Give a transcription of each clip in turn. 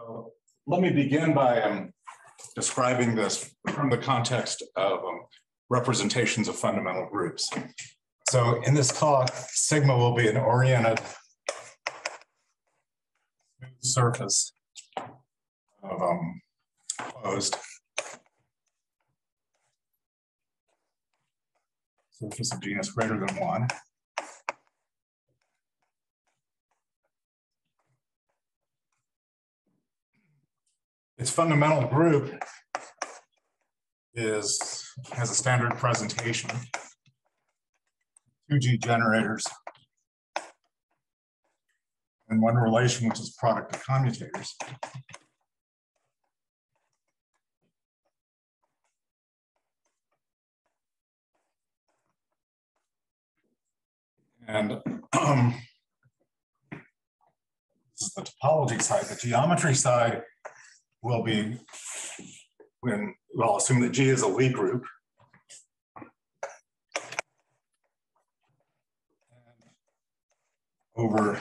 So let me begin by um, describing this from the context of um, representations of fundamental groups. So in this talk, sigma will be an oriented surface of um, closed surface of genus greater than one. Its fundamental group is has a standard presentation, 2G generators, and one relation, which is product of commutators. And um, this is the topology side. The geometry side will be when, well, assume that G is a Lie group. Over,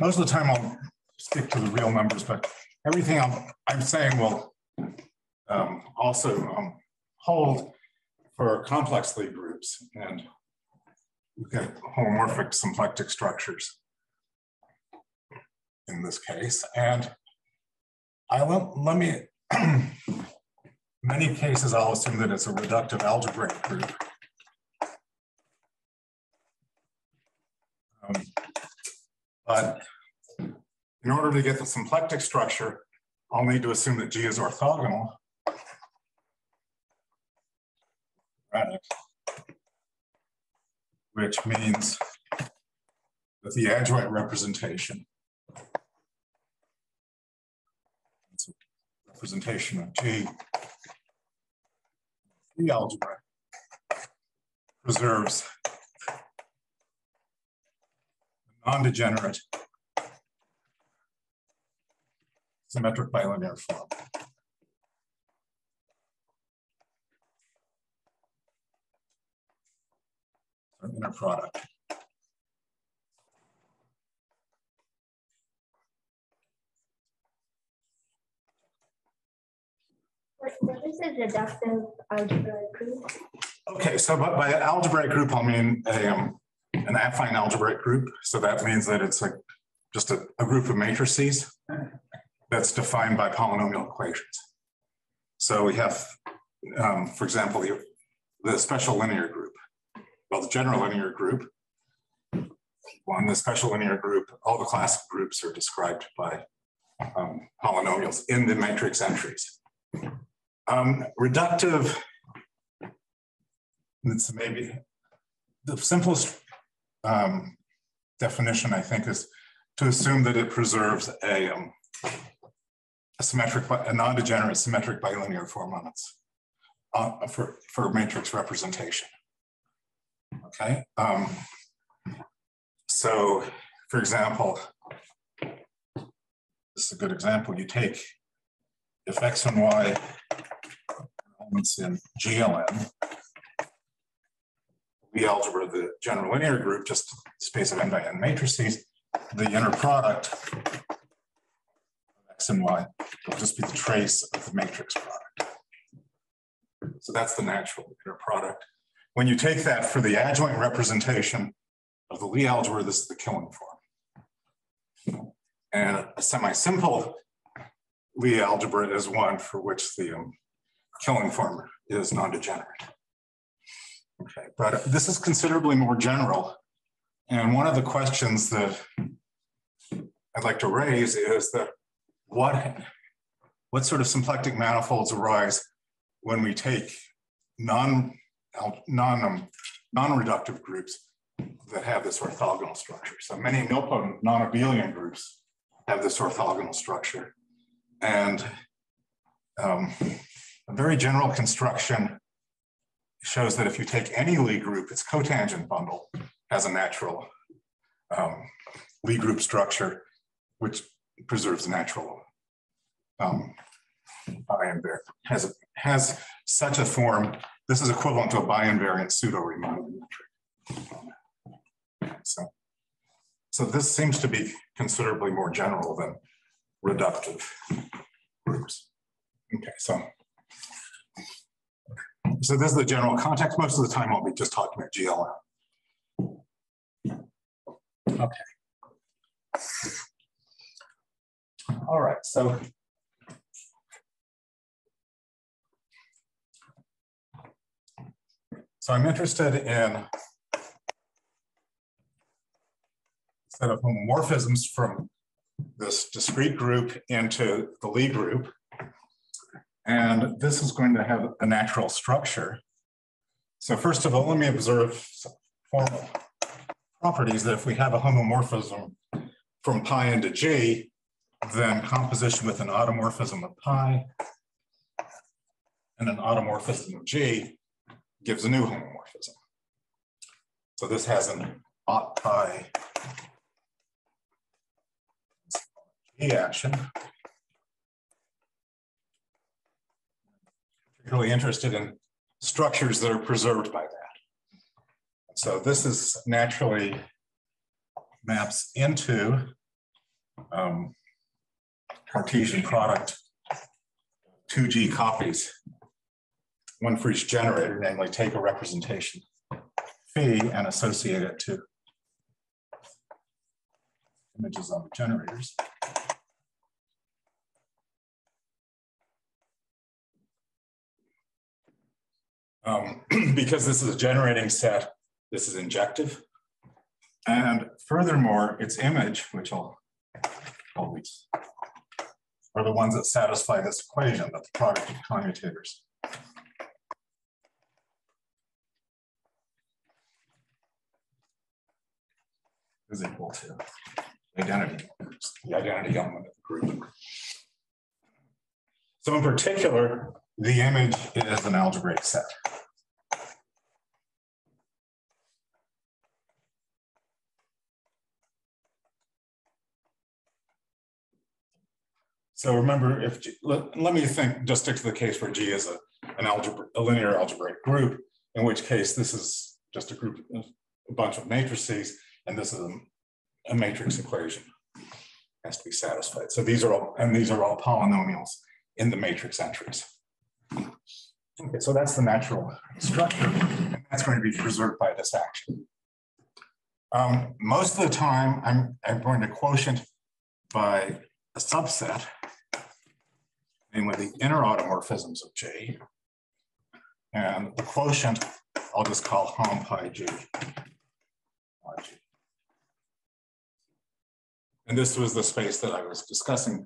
most of the time I'll stick to the real numbers, but everything I'm, I'm saying will um, also um, hold for complex Lie groups and we get holomorphic symplectic structures in this case. And I will, let me, many cases I'll assume that it's a reductive algebraic group. Um, but in order to get the symplectic structure, I'll need to assume that G is orthogonal. Which means that the adjoint representation, representation of G, the algebra preserves non-degenerate symmetric bilinear form. inner product. Group? Okay, so by, by algebraic group, I mean a, um, an affine algebraic group. So that means that it's like just a, a group of matrices that's defined by polynomial equations. So we have, um, for example, the, the special linear group well, the general linear group, one, the special linear group, all the classic groups are described by um, polynomials in the matrix entries. Um, reductive, it's maybe the simplest um, definition, I think, is to assume that it preserves a, um, a symmetric, a non-degenerate symmetric bilinear form on its uh, for, for matrix representation. Okay. Um, so, for example, this is a good example. You take if x and y elements in GLN, the algebra, of the general linear group, just space of n by n matrices, the inner product of x and y will just be the trace of the matrix product. So that's the natural inner product. When you take that for the adjoint representation of the Lie algebra, this is the Killing form. And a semi-simple Lie algebra is one for which the um, Killing form is non-degenerate. Okay, but this is considerably more general. And one of the questions that I'd like to raise is that what, what sort of symplectic manifolds arise when we take non non, um, non-reductive groups that have this orthogonal structure. So many nilpotent non-abelian groups have this orthogonal structure. And um, a very general construction shows that if you take any Lie group, its cotangent bundle has a natural um, Lie group structure, which preserves natural um, has, has such a form this is equivalent to a bi-invariant pseudo-Riemannian metric. So, so this seems to be considerably more general than reductive groups. Okay, so. So this is the general context. Most of the time I'll be just talking about GLM. Okay. All right, so. So I'm interested in set of homomorphisms from this discrete group into the Lie group. And this is going to have a natural structure. So first of all, let me observe formal properties that if we have a homomorphism from pi into G, then composition with an automorphism of pi and an automorphism of G gives a new homomorphism. So this has an aught pi G action. Particularly interested in structures that are preserved by that. So this is naturally maps into um, Cartesian product 2G copies, one for each generator, namely take a representation phi and associate it to images on the generators. Um, because this is a generating set, this is injective. And furthermore, its image, which I'll always, are the ones that satisfy this equation, that the product of commutators. is equal to identity, the identity element of the group. So in particular, the image is an algebraic set. So remember, if G, let, let, me think, just stick to the case where G is a, an algebra, a linear algebraic group, in which case this is just a group, a bunch of matrices, and this is a, a matrix equation has to be satisfied. So these are all, and these are all polynomials in the matrix entries. Okay, so that's the natural structure, and that's going to be preserved by this action. Um, most of the time, I'm, I'm going to quotient by a subset, namely the inner automorphisms of J. And the quotient, I'll just call hom pi G. And this was the space that I was discussing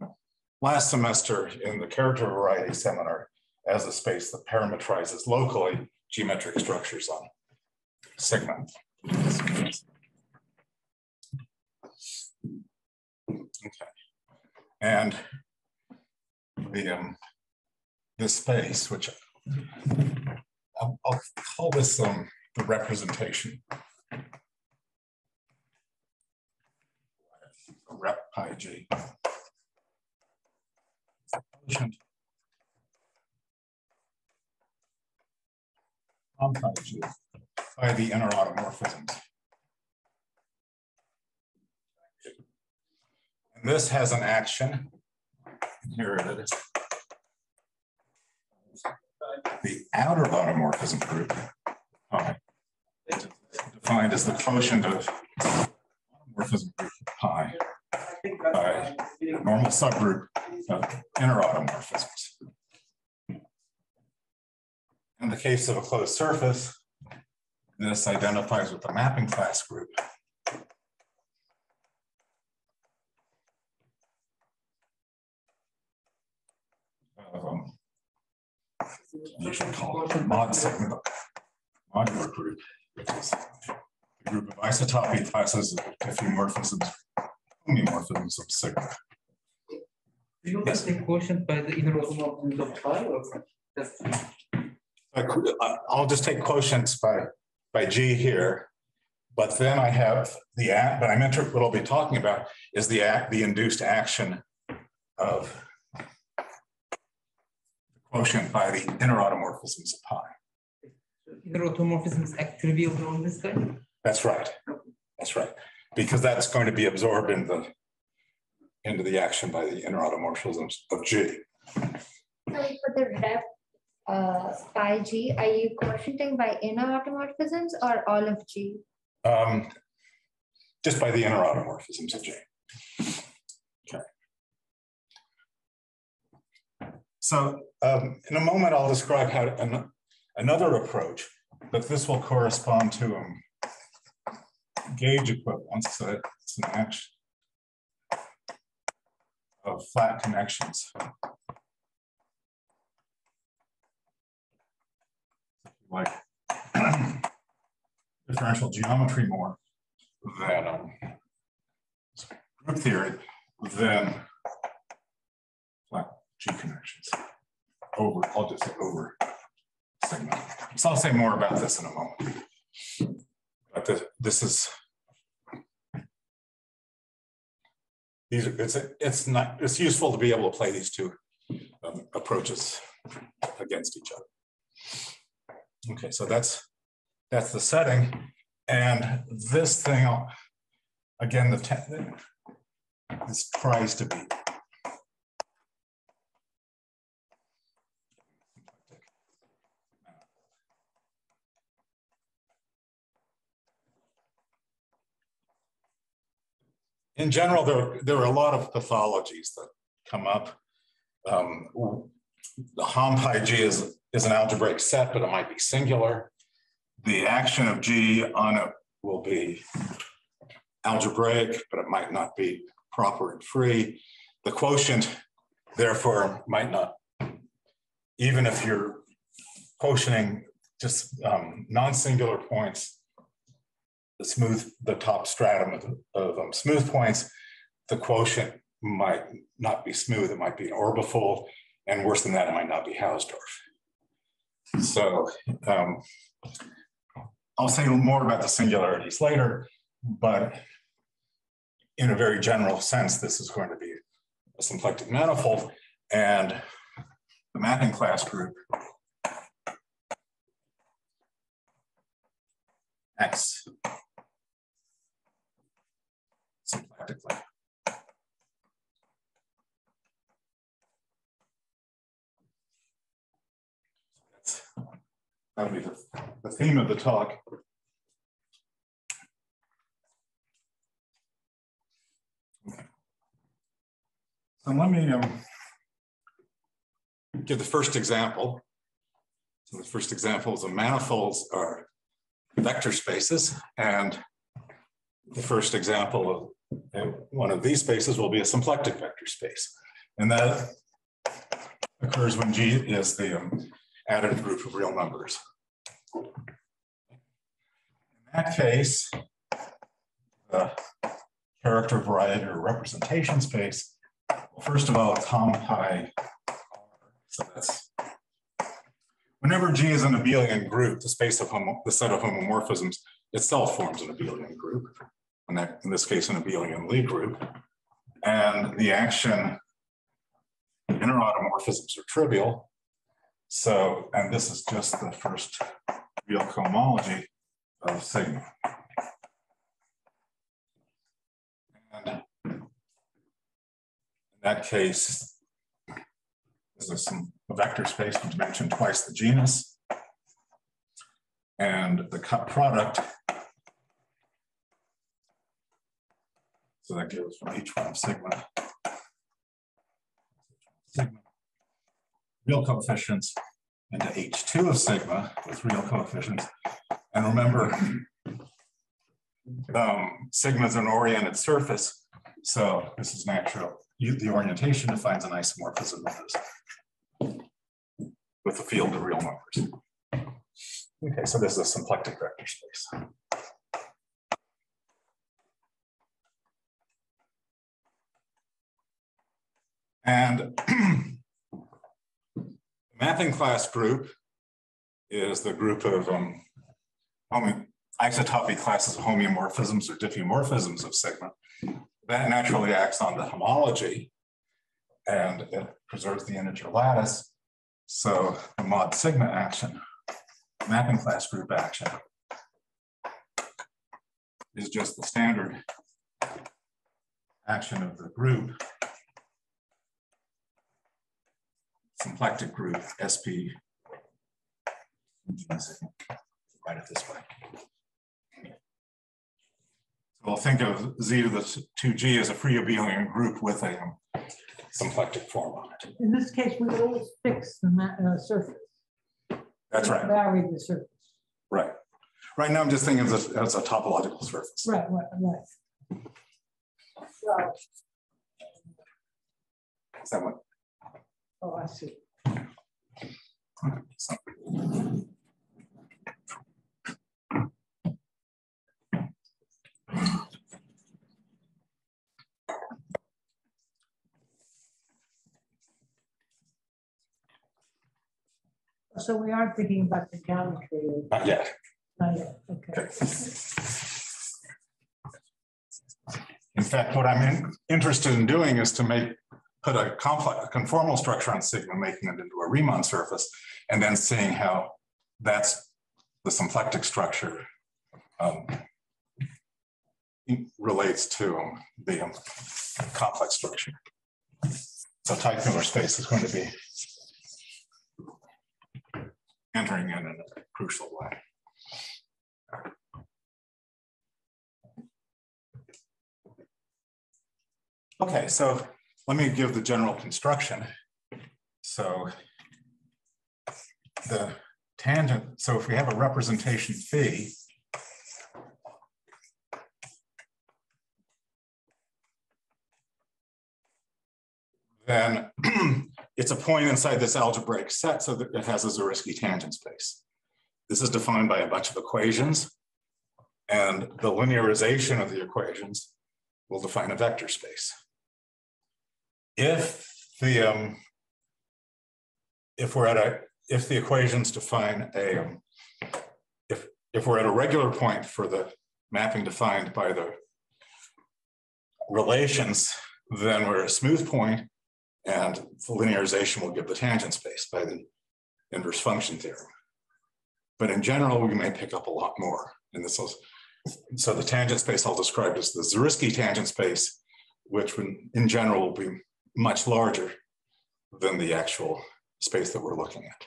last semester in the character variety seminar as a space that parametrizes locally geometric structures on sigma. Okay. And the um, this space, which I'll, I'll call this um, the representation. Rep pi g. by the inner automorphisms. And this has an action. Is. The outer automorphism group, pi, defined as the quotient of automorphism group pi by normal subgroup of inner automorphisms. In the case of a closed surface, this identifies with the mapping class group. Um, you should call it mod sigma modular group, which is a group of isotopy classes of diffeomorphisms, homeomorphisms of sigma. Do you yes. take quotient by the inner automorphisms of pi or just I'll just take quotients by, by G here, but then I have the act, but I meant what I'll be talking about is the act, the induced action of the quotient by the inner automorphisms of pi. Inner automorphisms act trivial on this guy? That's right. That's right. Because that's going to be absorbed in the into the action by the inner automorphisms of G. So for the rep uh, by G, are you quotienting by inner automorphisms or all of G? Um, just by the inner automorphisms of G. Okay. So um, in a moment, I'll describe how an, another approach, but this will correspond to um, gauge equivalence. So it's an action of flat connections. Like differential geometry more than um, group theory than flat G connections over, I'll just say over sigma. So I'll say more about this in a moment. But this, this is these are, it's it's not it's useful to be able to play these two um, approaches against each other. Okay, so that's that's the setting, and this thing again the this tries to be in general, there, there are a lot of pathologies that come up. Um, the HOM G is, is an algebraic set, but it might be singular. The action of G on it will be algebraic, but it might not be proper and free. The quotient, therefore, might not, even if you're quotienting just um, non-singular points, the smooth, the top stratum of, of um, smooth points, the quotient might not be smooth, it might be an orbifold, and worse than that, it might not be Hausdorff. So um, I'll say more about the singularities later, but in a very general sense, this is going to be a symplectic manifold, and the mapping class group X symplectically. That'll be the, the theme of the talk. So let me um, give the first example. So the first example is the manifolds are vector spaces, and the first example of one of these spaces will be a symplectic vector space. And that occurs when G is the um, additive group of real numbers. In that case, the character variety or representation space, first of all, it's HOM pi. So that's whenever G is an abelian group, the space of homo, the set of homomorphisms itself forms an abelian group in, that, in this case, an abelian Lie group. And the action inner automorphisms are trivial. So, and this is just the first real cohomology of sigma. And in that case, this is some vector space with dimension twice the genus. And the cup product So that goes from H1 of sigma, sigma, real coefficients into H2 of sigma with real coefficients. And remember, um, sigma is an oriented surface. So this is natural. You, the orientation defines an isomorphism with this, with the field of real numbers. Okay, so this is a symplectic vector space. And mapping class group is the group of um, isotopy classes of homeomorphisms or diffeomorphisms of sigma. That naturally acts on the homology and it preserves the integer lattice. So the mod sigma action, mapping class group action, is just the standard action of the group, symplectic group, SP. Write it this way. So We'll think of Z to the two G as a free abelian group with a um, symplectic form on it. In this case, we always fix the uh, surface. That's right, Vary the surface. right. Right now, I'm just thinking of this as a topological surface. Right, right, right. So, Is that what? Oh, I see. so- we are thinking about the geometry. Not yet. Not yet, okay. Okay. In fact, what I'm in- interested in doing is to make, put a conformal structure on sigma, making it into a Riemann surface, and then seeing how that's the symplectic structure um, relates to the um, complex structure. So Teichmüller space is going to be entering in in a crucial way. Okay, so let me give the general construction. So the tangent, so if we have a representation phi, then it's a point inside this algebraic set so that it has a Zariski tangent space. This is defined by a bunch of equations. And the linearization of the equations will define a vector space. If the um, if we're at a if the equations define a um, if if we're at a regular point for the mapping defined by the relations, then we're at a smooth point, and the linearization will give the tangent space by the inverse function theorem. But in general, we may pick up a lot more. And this is so the tangent space I'll describe as the Zariski tangent space, which in, in general will be much larger than the actual space that we're looking at.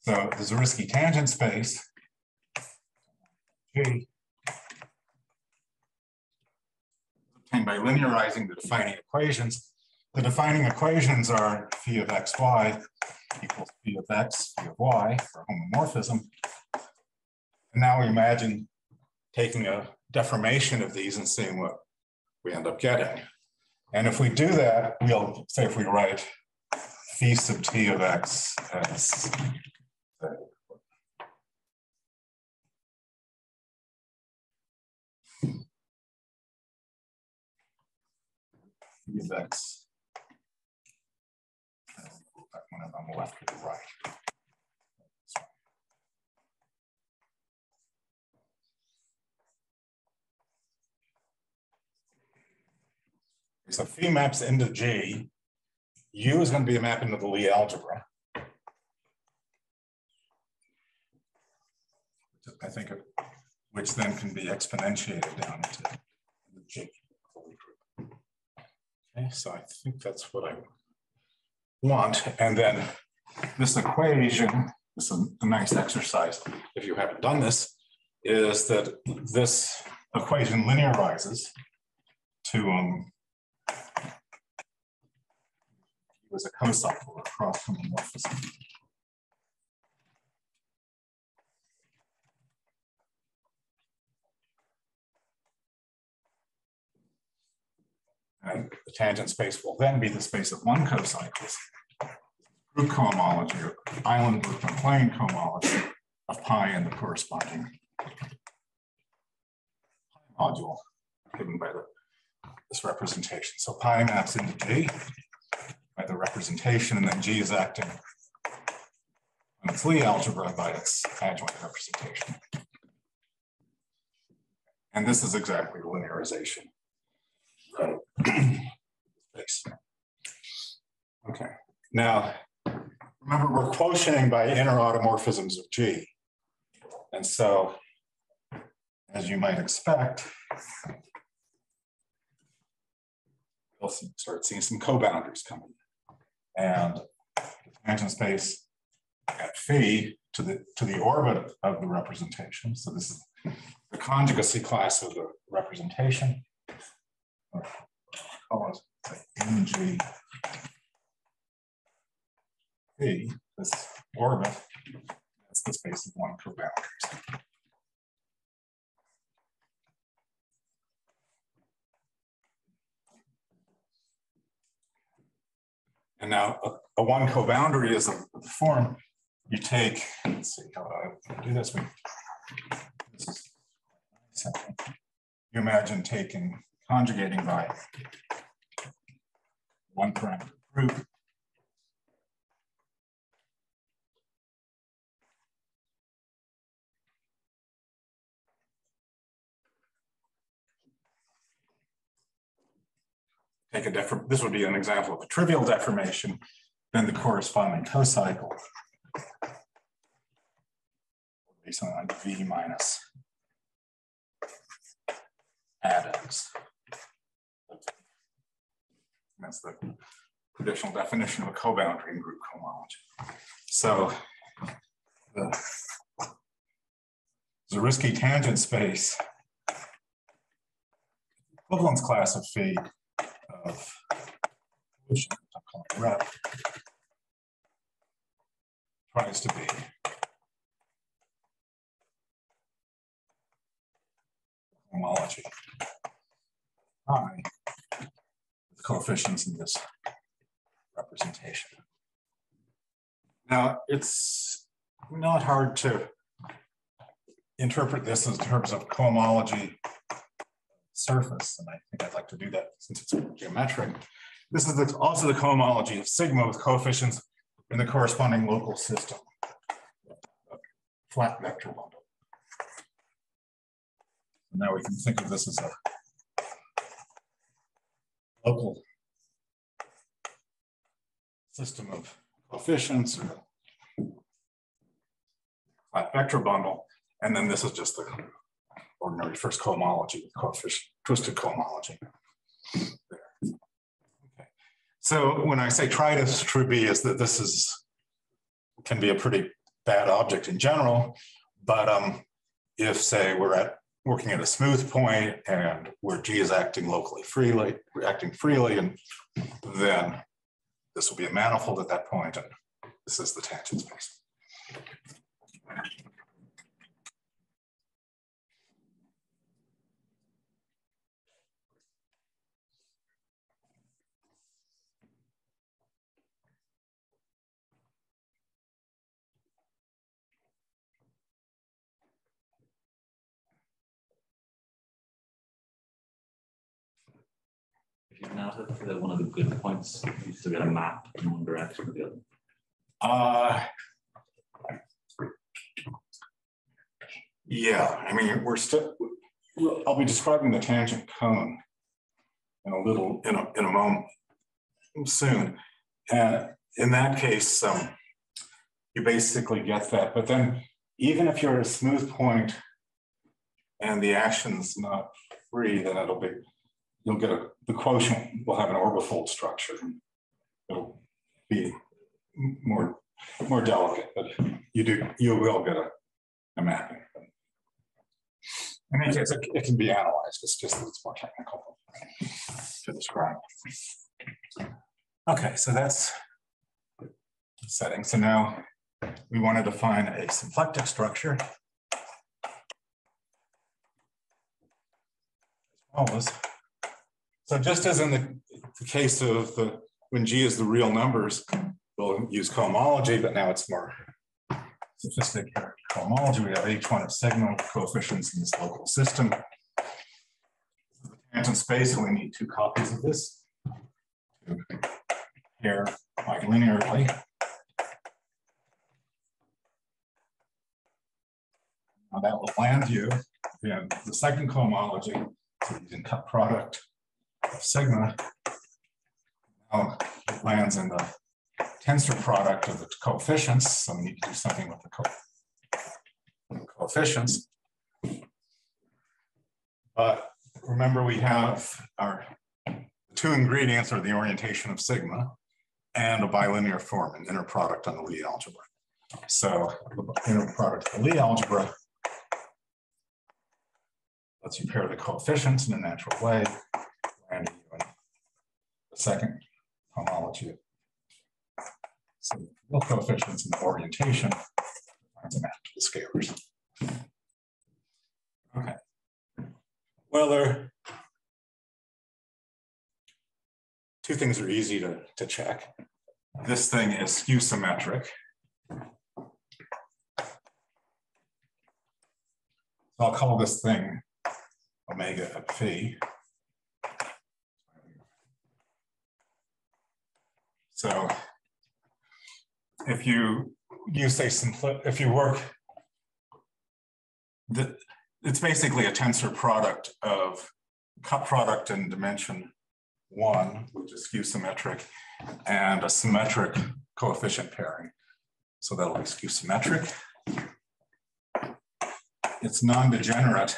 So the Zariski tangent space G obtained by linearizing the defining equations. The defining equations are phi of xy equals phi of x, phi of y for homomorphism. And now we imagine taking a deformation of these and seeing what we end up getting. And if we do that, we'll say if we write phi sub t of x as of x. One on the left to right. So phi maps into G. U is going to be a map into the Lie algebra. I think, of- which then can be exponentiated down into the G. Okay, so I think that's what I want. And then this equation, this is a nice exercise, if you haven't done this, is that this equation linearizes to um, was a cocycle across homomorphism. And the tangent space will then be the space of one cocycles. Group cohomology or Eilenberg-MacLane cohomology of pi and the corresponding module given by the, this representation. So pi maps into G the representation, and then G is acting on its Lie algebra by its adjoint representation. And this is exactly linearization. Right. okay. Now, remember, we're quotienting by inner automorphisms of G. And so, as you might expect, we'll start seeing some co-boundaries coming and tangent space at phi to the, to the orbit of the representation. So this is the conjugacy class of the representation. Call it MG phi, this orbit, that's the space of one co-boundaries. And now a, a one co-boundary is a form you take, let's see how do I do this. You imagine taking, conjugating by one parameter group take a different, this would be an example of a trivial deformation, then the corresponding cocycle would something like V minus Adams. That's the traditional definition of a co-boundary in group cohomology. So the Zariski tangent space equivalence class of phi of which rep tries to be homology. I the coefficients in this representation. Now it's not hard to interpret this in terms of cohomology surface. And I think I'd like to do that since it's geometric. This is the, also the cohomology of sigma with coefficients in the corresponding local system, flat vector bundle. And now we can think of this as a local system of coefficients flat vector bundle. And then this is just the ordinary first cohomology with coefficient, twisted cohomology. There. Okay. So when I say try to true B is that this is can be a pretty bad object in general, but um, if say we're at working at a smooth point and where G is acting locally freely, acting freely, and then this will be a manifold at that point, and this is the tangent space. If you now look for one of the good points, you still get a map in one direction or the other. Uh, yeah, I mean, we're still, I'll be describing the tangent cone in a little, in a, in a moment soon. And in that case, um, you basically get that. But then even if you're at a smooth point and the action's not free, then it'll be you'll get a, the quotient will have an orbifold structure. It'll be more, more delicate, but you do, you will get a, a mapping. In any case, it, it, can be analyzed. It's just that it's more technical to describe. Okay, so that's setting. So now we want to define a symplectic structure. As so just as in the, the case of the when G is the real numbers, we'll use cohomology, but now it's more sophisticated cohomology. We have H1 of signal coefficients in this local system. Tangent space, so we need two copies of this to pair linearly. Now that will land you in the second cohomology, so using cup product sigma now lands in the tensor product of the coefficients. So we need to do something with the co coefficients. But remember we have our two ingredients are the orientation of sigma and a bilinear form, an inner product on the Lie algebra. So the inner product of the Lie algebra lets you pair the coefficients in a natural way. And second homology. So real coefficients the orientation finds a map to the scalars. Okay. Well, there two things are easy to, to check. This thing is skew symmetric. So I'll call this thing omega phi. So if you use say simpli if you work the it's basically a tensor product of cup product and dimension one, which is skew symmetric, and a symmetric coefficient pairing. So that'll be skew symmetric. It's non-degenerate,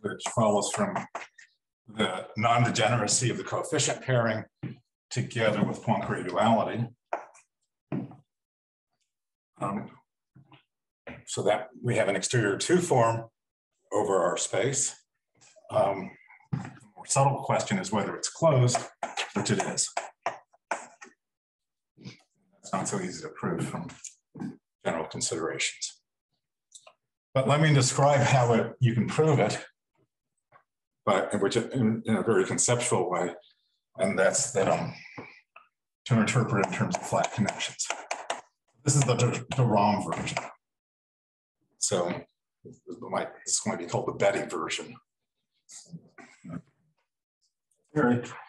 which follows from the non-degeneracy of the coefficient pairing together with Poincare duality. Um, so that we have an exterior two form over our space. Um, the more subtle question is whether it's closed, which it is. It's not so easy to prove from general considerations. But let me describe how it, you can prove it, but which in, in a very conceptual way, and that's that um to interpret in terms of flat connections. This is the de Rham version. So this is going to be called the Betti version.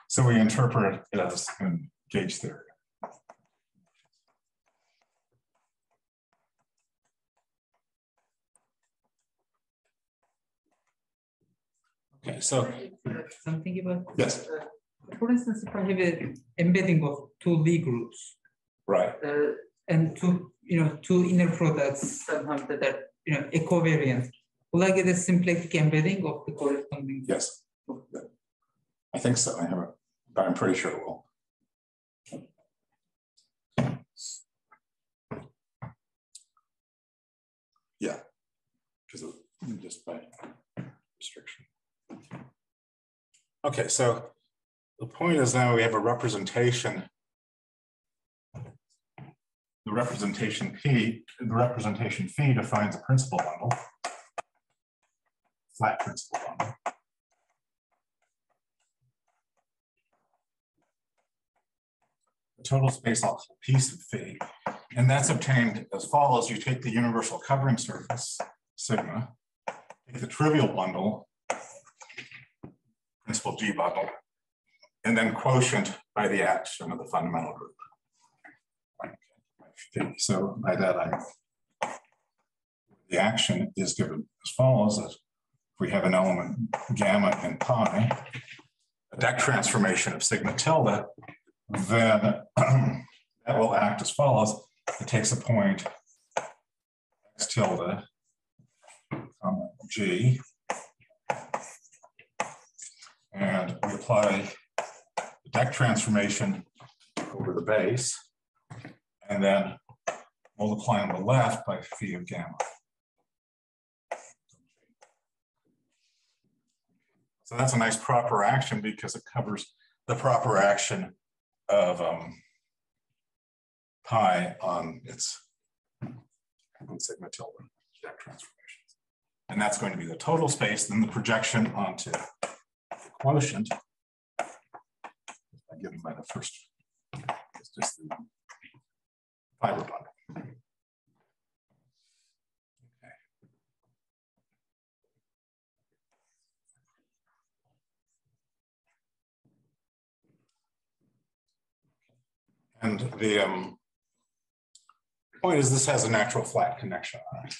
So we interpret it as in gauge theory. Okay, so Something about. Yes. uh, For instance, if I have an embedding of two Lie groups, right, uh, and two, you know, two inner products somehow that are, you know, equivariant, will I get a symplectic embedding of the corresponding? yes. I think so. I haven't, but I'm pretty sure it will. Yeah, because of just by restriction. Okay, so the point is now we have a representation. The representation P, the representation phi defines a principal bundle. Flat principal bundle. The total space off a piece of phi, and that's obtained as follows. You take the universal covering surface, sigma, take the trivial bundle, principal G bundle, and then quotient by the action of the fundamental group. So by that, I the action is given as follows: that if we have an element gamma and pi, a deck transformation of sigma tilde, then that will act as follows. It takes a point x tilde, comma, g, and we apply the deck transformation over the base, and then multiply on the left by phi of gamma. So that's a nice proper action because it covers the proper action of um, pi on its sigma tilde deck transformations. And that's going to be the total space, then the projection onto quotient given by the first, it's just the fiber bundle. Okay. And the um, point is this has a natural flat connection on it.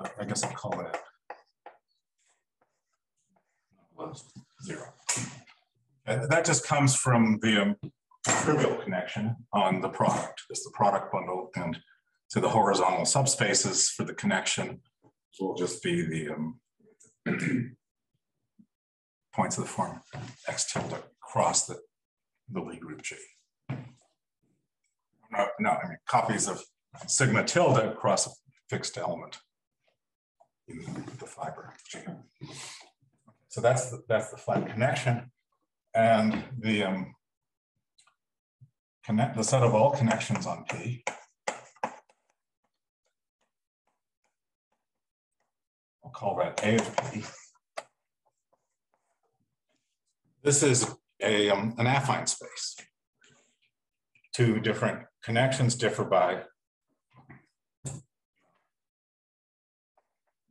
I guess I'll call that zero. And that just comes from the um, trivial connection on the product, It's the product bundle and to the horizontal subspaces for the connection will just be the um, points of the form X tilde across the, the Lie group G. No, no, I mean copies of sigma tilde across a fixed element the fiber. So that's the, that's the flat connection. And the um, connect the set of all connections on P. I'll call that A of P. This is a, um, an affine space. Two different connections differ by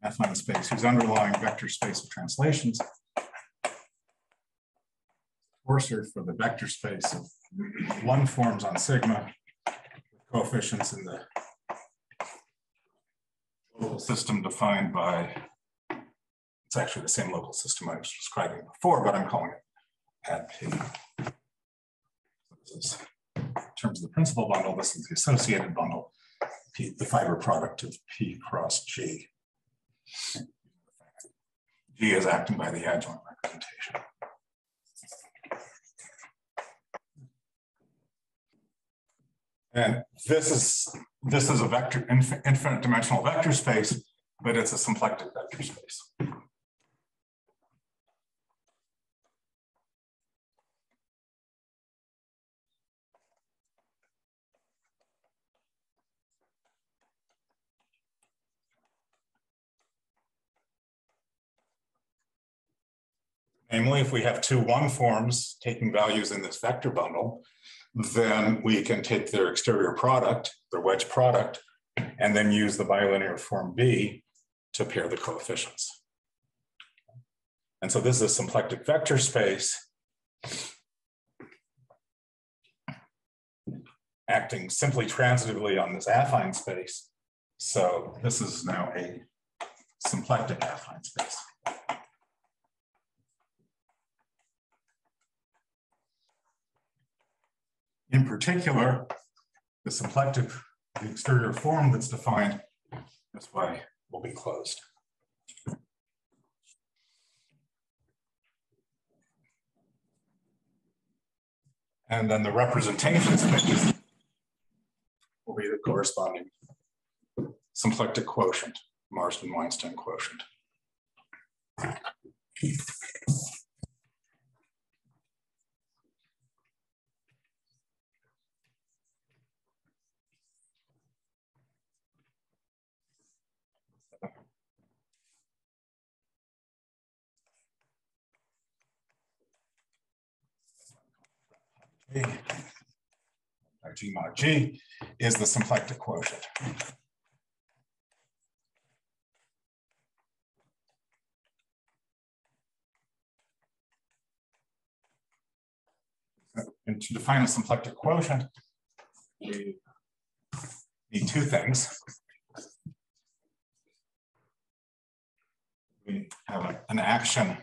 affine space whose underlying vector space of translations coarser for the vector space of one forms on sigma, coefficients in the local system defined by, it's actually the same local system I was describing before, but I'm calling it ad P. This is, in terms of the principal bundle, this is the associated bundle, P, the fiber product of P cross G. G is acting by the adjoint representation. And this is this is a vector infinite dimensional vector space, but it's a symplectic vector space. Namely, if we have two one forms taking values in this vector bundle, then we can take their exterior product, their wedge product, and then use the bilinear form B to pair the coefficients. And so this is a symplectic vector space acting simply transitively on this affine space. So this is now a symplectic affine space. In particular, the symplectic, the exterior form that's defined this way will be closed. And then the representation space will be the corresponding symplectic quotient, Marsden-Weinstein quotient. G, G mod G is the symplectic quotient. And to define a symplectic quotient, we need two things. We have an action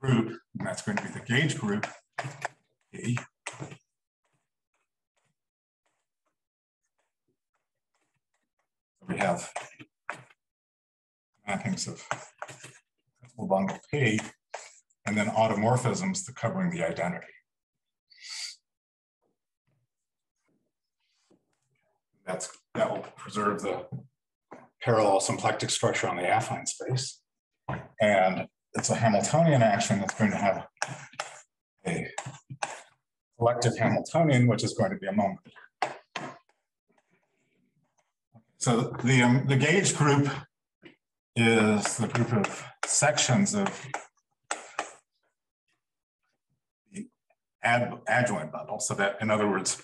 group, and that's going to be the gauge group. A. We have mappings of principal bundle P, and then automorphisms to covering the identity. That's that will preserve the parallel symplectic structure on the affine space. And it's a Hamiltonian action that's going to have a collective Hamiltonian, which is going to be a moment. So the, um, the gauge group is the group of sections of the ad, adjoint bundle. So that, in other words,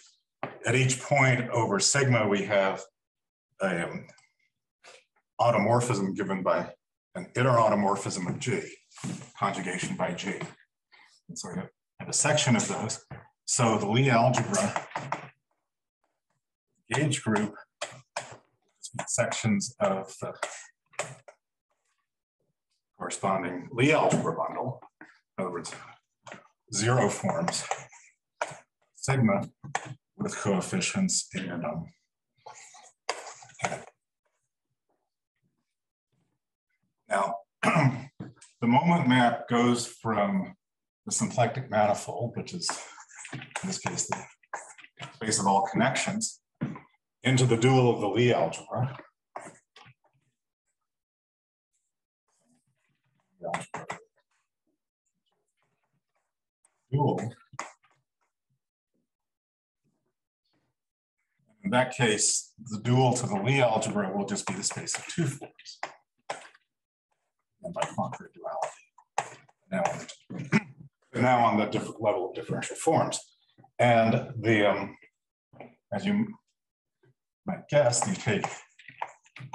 at each point over sigma, we have a um, automorphism given by an automorphism of G, conjugation by G. And so we have a section of those. So the Lie algebra gauge group sections of the corresponding Lie algebra bundle. In other words, zero forms, sigma with coefficients in um, Now, the moment map goes from the symplectic manifold, which is in this case the space of all connections, into the dual of the Lie algebra. Dual. In that case, the dual to the Lie algebra will just be the space of two forms. And by contrary duality. Now, now on the different level of differential forms. And the, um, as you might guess, you take an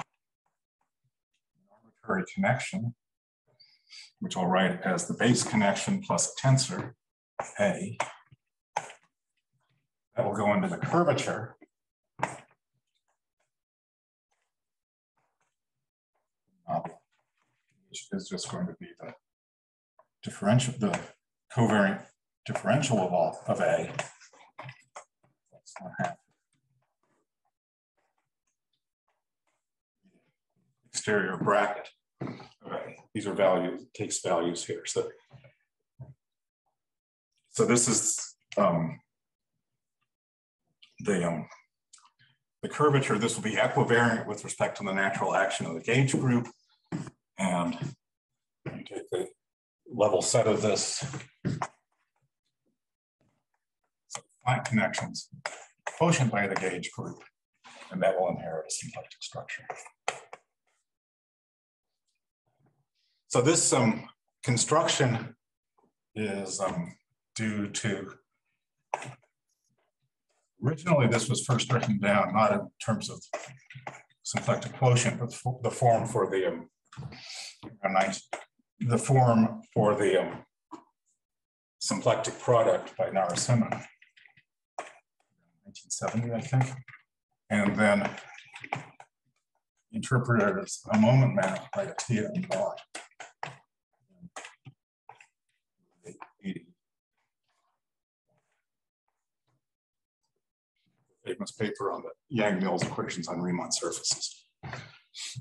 arbitrary connection, which I'll write as the base connection plus a tensor, A. That will go into the curvature. Is just going to be the differential, the covariant differential of all of A. That's one half. Exterior bracket. Okay, these are values, takes values here. So, so this is um, the um, the curvature. This will be equivariant with respect to the natural action of the gauge group. And take the level set of this. Flat connections. Quotient by the gauge group, and that will inherit a symplectic structure. So this um, construction is um, due to, originally this was first written down, not in terms of symplectic quotient, but the form for the, um, the form for the um, symplectic product by Narasimhan, 1970, I think. And then interpreted as a moment map by Atiyah and. 80. Famous paper on the Yang-Mills equations on Riemann surfaces.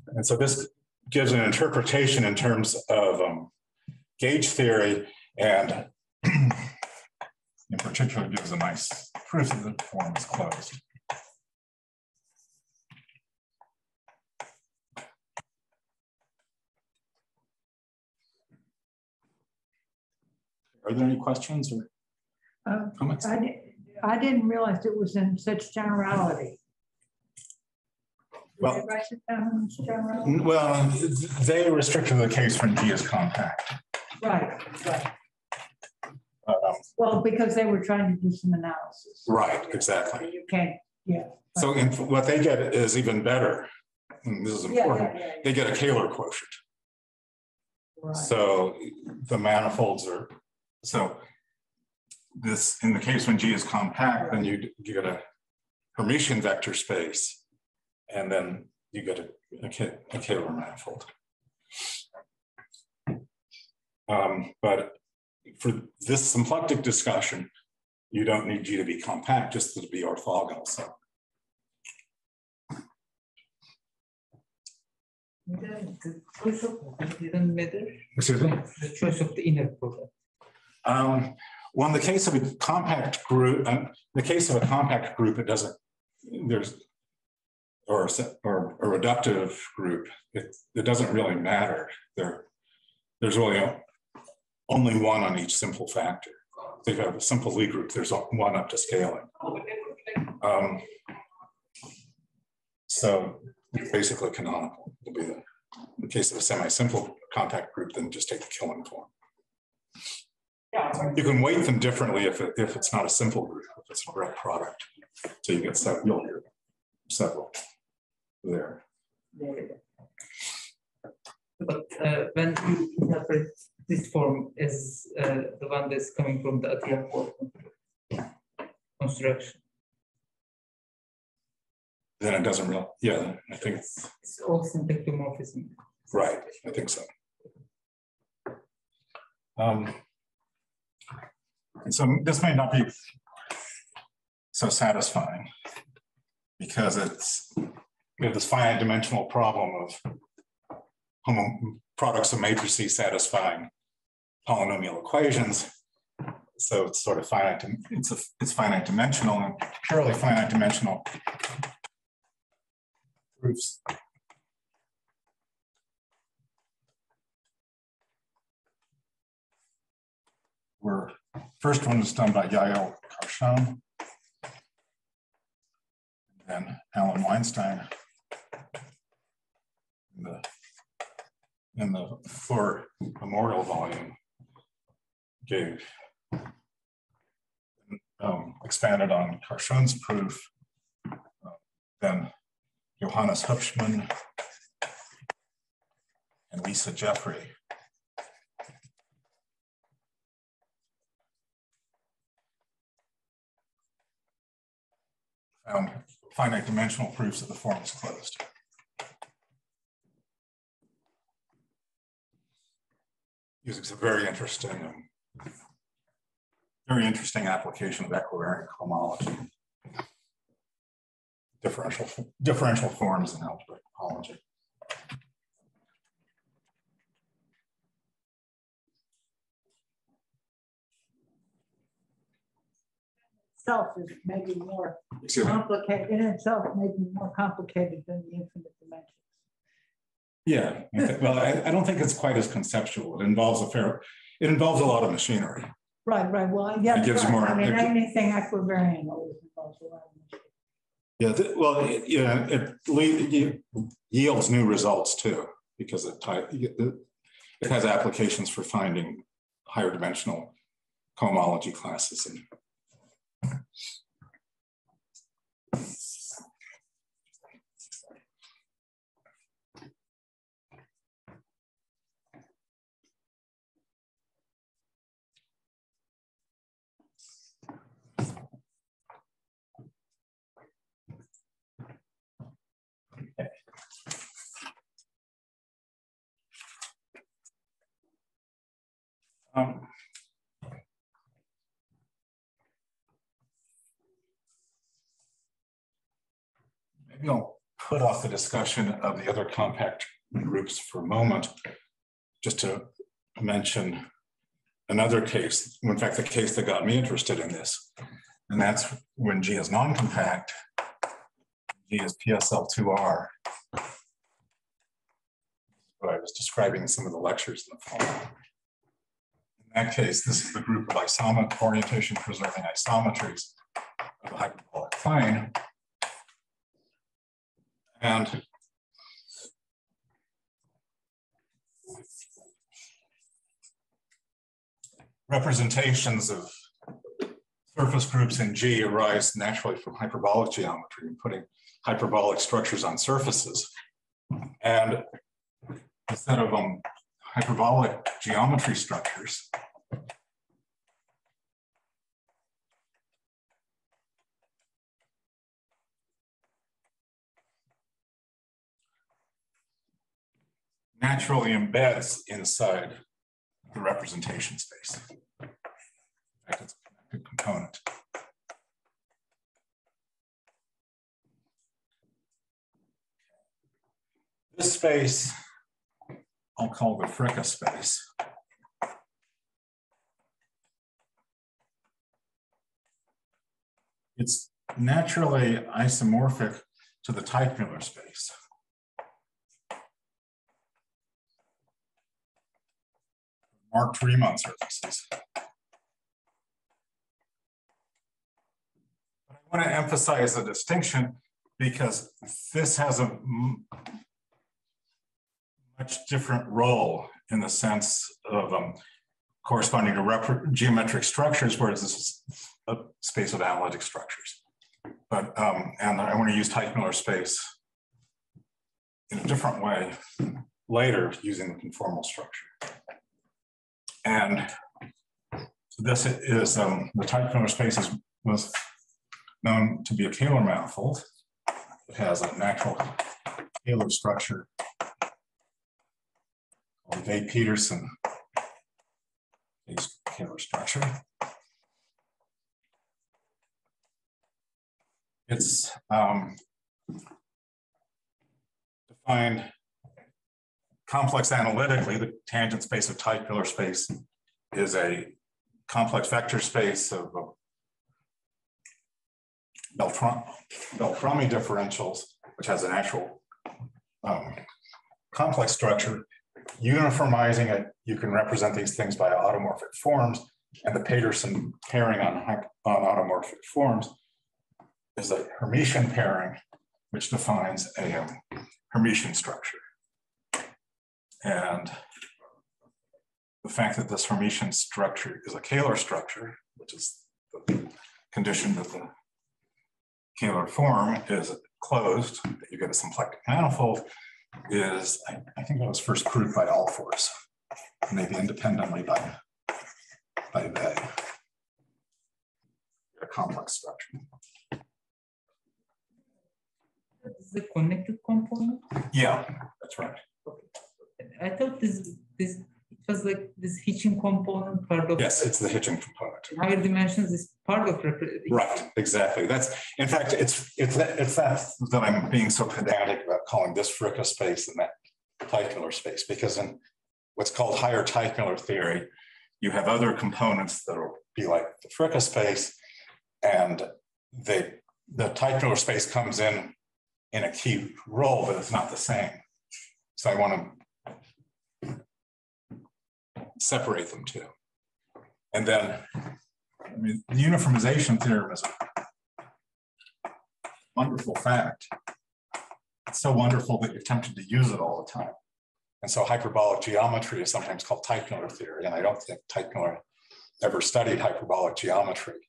And so this gives an interpretation in terms of um, gauge theory and in particular gives a nice proof that the form is closed. Are there any questions or Uh, comments? I I didn't realize it was in such generality. Well- they write it down in such generality? Well, they restricted the case when G is compact. Right, right. Um, Well, because they were trying to do some analysis. Right, exactly. You can't, yeah. So in, what they get is even better. And this is Yeah, important. yeah, yeah, They get a Kähler quotient. right. So the manifolds are, so this, in the case when G is compact, then you, you get a Hermitian vector space. And then you get a, a K- a Kähler manifold. Um, but for this symplectic discussion, you don't need G to be compact, just to be orthogonal. So The the choice of it didn't matter, Excuse me? the choice of the inner product. Um, well, in the case of a compact group, uh, in the case of a compact group, it doesn't, there's, or, a or a reductive group, it, it doesn't really matter. There, there's really only one on each simple factor. If you have a simple Lie group, there's one up to scaling. Um, So basically canonical. It'll be the, in the case of a semi-simple compact group, then just take the Killing form. You can weight them differently if, it- if it's not a simple group, if it's a direct product. So you get several, several there. But uh, when you interpret this form as uh, the one that's coming from the Atiyah construction, Then it doesn't really, yeah, I think, it's it's all symplectomorphism. right, I think so. Um, And so this may not be so satisfying because it's, we have this finite dimensional problem of products of matrices satisfying polynomial equations. So it's sort of finite, it's a, it's finite dimensional and purely finite dimensional proofs. Were, first one was done by Yael Karshon. And Alan Weinstein. In the, in the Memorial Volume. Gave. um, expanded on Karshon's proof. uh, Then Johannes Huebschmann. And Lisa Jeffrey. Found finite dimensional proofs that the form is closed. Using some very interesting, um, very interesting application of equivariant cohomology. Differential, differential forms in algebraic topology. Itself is maybe more complicated, in itself maybe more complicated than the infinite dimensions. Yeah, well, I, I don't think it's quite as conceptual. It involves a fair, it involves a lot of machinery. Right, right, well, yeah. It gives right. more- I mean, it anything equivariant always involves a lot of machine. Yeah, th- well, it- yeah, it ye- yields new results too, because it it it has applications for finding higher dimensional cohomology classes and Um, Maybe I'll put off the discussion of the other compact groups for a moment, just to mention another case, in fact, the case that got me interested in this. And that's when G is non-compact, G is PSL2R. What I was describing in some of the lectures in the fall. In that case, this is the group of isomet orientation preserving isometries of the hyperbolic plane. And representations of surface groups in G arise naturally from hyperbolic geometry and putting hyperbolic structures on surfaces. And instead of um, hyperbolic geometry structures. Naturally embeds inside the representation space. It's a component. This space I'll call the Fricke space. It's naturally isomorphic to the Teichmüller space. Marked Riemann surfaces. I want to emphasize the distinction because this has a much different role in the sense of um, corresponding to geometric structures, whereas this is a space of analytic structures. But, um, and I want to use Teichmüller space in a different way later using the conformal structure. And this is, um, the Teichmüller space is, was known to be a Kähler manifold. It has a natural Kähler structure called Petersson a scalar structure. It's um, defined complex analytically, the tangent space of Teichmüller space is a complex vector space of uh, Beltram, Beltrami differentials, which has an actual um, complex structure. Uniformizing it, you can represent these things by automorphic forms, and the Petersson pairing on, on automorphic forms is a Hermitian pairing, which defines a Hermitian structure. And the fact that this Hermitian structure is a Kähler structure, which is the condition that the Kähler form is closed, that you get a symplectic manifold, is, I, I think that was first proved by Ahlfors, maybe independently by, by they. A complex structure. The connected component? Yeah, that's right. I thought this, this, it was like this Hitchin component part of. Yes, it's the Hitchin component. Higher dimensions is part of. Right, exactly. That's, in fact, it's, it's, that- it's that, that I'm being so pedantic about calling this Fricke space and that Teichmüller space, because in what's called higher Teichmüller theory, you have other components that will be like the Fricke space, and they, the Teichmüller space comes in in a key role, but it's not the same. So I want to separate them too. And then I mean, the uniformization theorem is a wonderful fact. It's so wonderful that you're tempted to use it all the time. And so hyperbolic geometry is sometimes called Teichmüller theory, and I don't think Teichmüller ever studied hyperbolic geometry.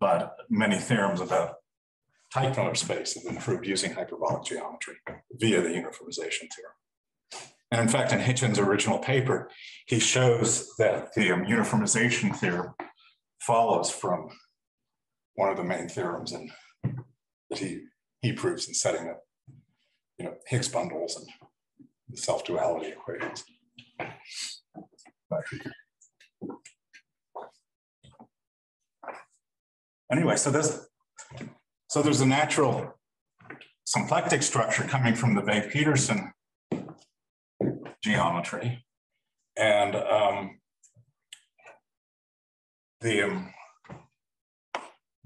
But many theorems about Teichmüller space have been proved using hyperbolic geometry via the uniformization theorem. And in fact, in Hitchin's original paper, he shows that the um, uniformization theorem follows from one of the main theorems and that he, he proves in setting up, you know, Higgs bundles and the self-duality equations. Anyway, so this, so there's a natural symplectic structure coming from the Weil-Petersson geometry. And um, the um,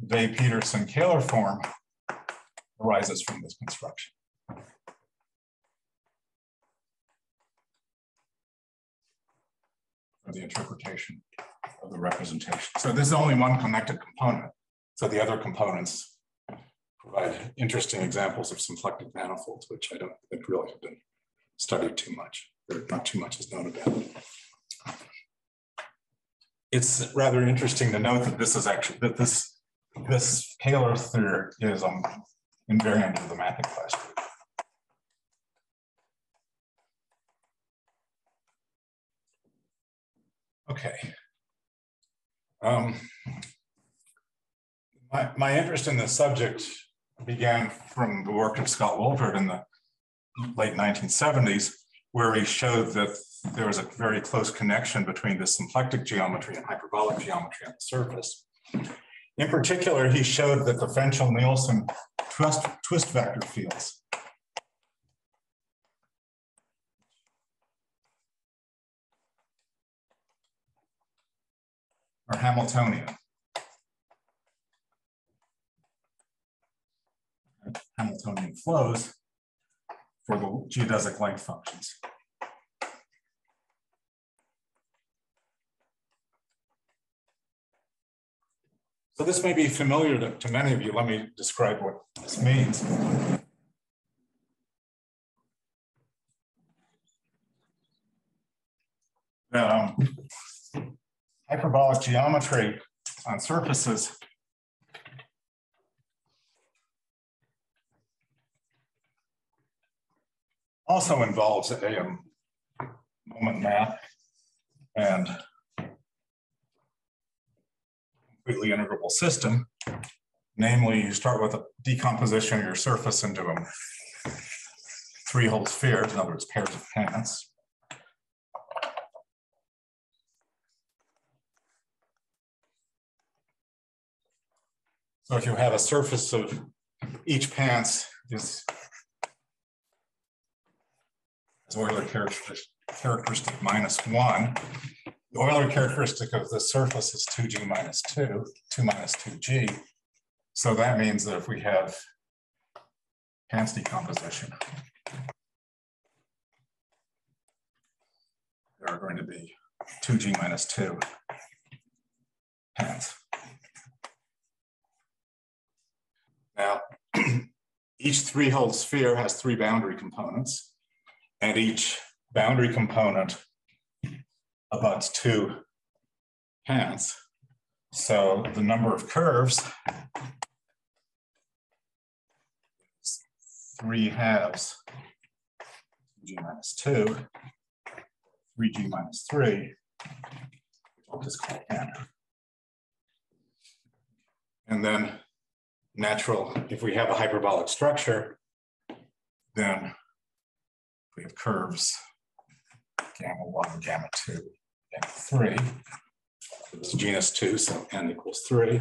Weil-Petersson Kähler form arises from this construction. For the interpretation of the representation. So this is only one connected component. So the other components provide interesting examples of symplectic manifolds, which I don't think really have been studied too much. Not too much is known about. it. It's rather interesting to note that this is actually, that this, this Kähler theory is um, invariant of the mapping class. group. Okay. Um, my, my interest in the subject began from the work of Scott Wolpert in the late 1970s, where he showed that there was a very close connection between the symplectic geometry and hyperbolic geometry on the surface. In particular, he showed that the Fenchel-Nielsen twist, twist vector fields are Hamiltonian. Hamiltonian flows for the geodesic length functions. So this may be familiar to, to many of you. Let me describe what this means. Um, hyperbolic geometry on surfaces also involves a moment map and completely integrable system. Namely, you start with a decomposition of your surface into a three-hole sphere, in other words, pairs of pants. So if you have a surface of each pants is Euler characteristic, characteristic minus one. The Euler characteristic of the surface is two G minus two, two minus two G. So that means that if we have pants decomposition, there are going to be two G minus two pants. Now, each three-hole sphere has three boundary components, and each boundary component abuts two pants. So the number of curves is three halves, g minus two, three g minus three, I'll just call n. And then natural, if we have a hyperbolic structure, then we have curves gamma one, gamma two, gamma three. It's genus two, so n equals three.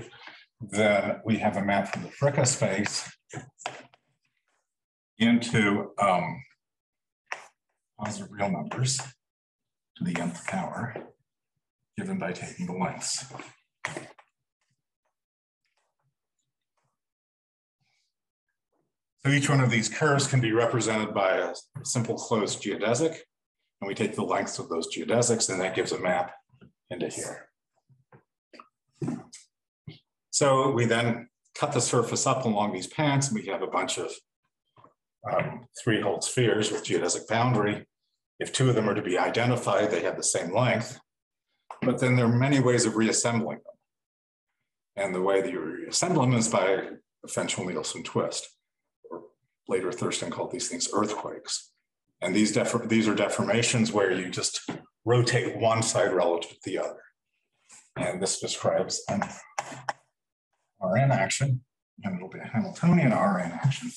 Then we have a map from the Fricke space into um, positive real numbers to the nth power given by taking the lengths. So each one of these curves can be represented by a simple closed geodesic. And we take the lengths of those geodesics and that gives a map into here. So we then cut the surface up along these pants and we have a bunch of um, three-hole spheres with geodesic boundary. If two of them are to be identified, they have the same length. But then there are many ways of reassembling them. And the way that you reassemble them is by a Fenchel-Nielsen twist later Thurston called these things earthquakes. And these, these are deformations where you just rotate one side relative to the other. And this describes an RN action, and it'll be a Hamiltonian RN action.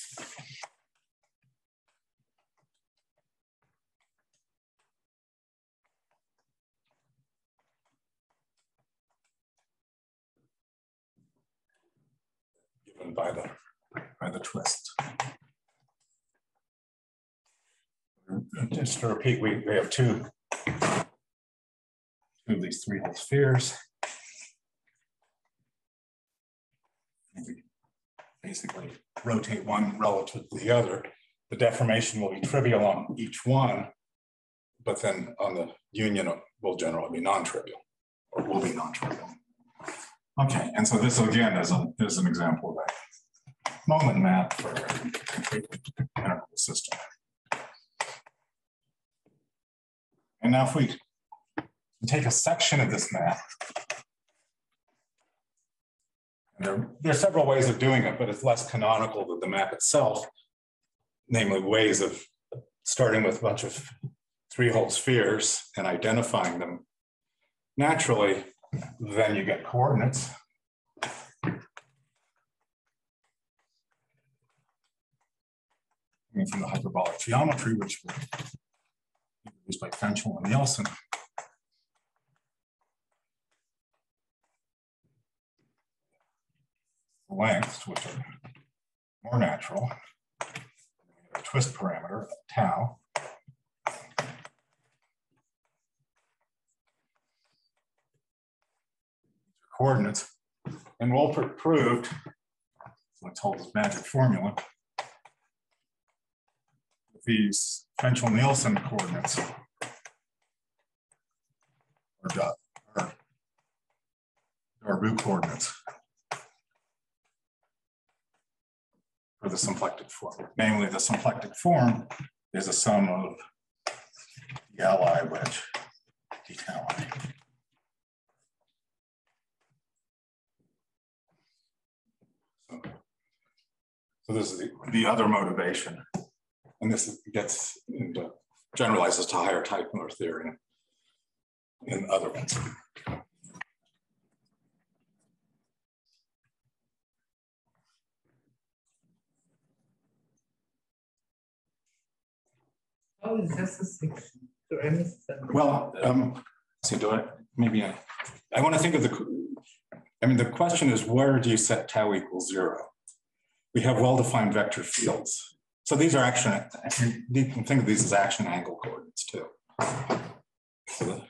Given by the, by the twist just to repeat, we, we have two, two of these three hole spheres. We basically rotate one relative to the other. The deformation will be trivial on each one, but then on the union will generally be non-trivial or will be non-trivial. Okay, and so this again is, a, is an example of a moment map for a integral system. And now if we take a section of this map, there, there, are several ways of doing it, but it's less canonical than the map itself, namely ways of starting with a bunch of three-hole spheres and identifying them naturally, then you get coordinates. from the hyperbolic geometry, which used by Fenchel and Nielsen. Lengths, which are more natural, a twist parameter, tau. Coordinates, and Wolpert proved, what's called his magic formula, these Fenchel-Nielsen coordinates or dot or, or root coordinates for the symplectic form. Namely, the symplectic form is a sum of the li which d tau i. So, so this is the, the other motivation and this gets into, generalizes to higher type theory in other ones. How is this a section? So I missed that. Well, um, see, do I, maybe I, I want to think of the, I mean, the question is, where do you set tau equals zero? We have well-defined vector fields. So these are action, you can think of these as action angle coordinates too. So the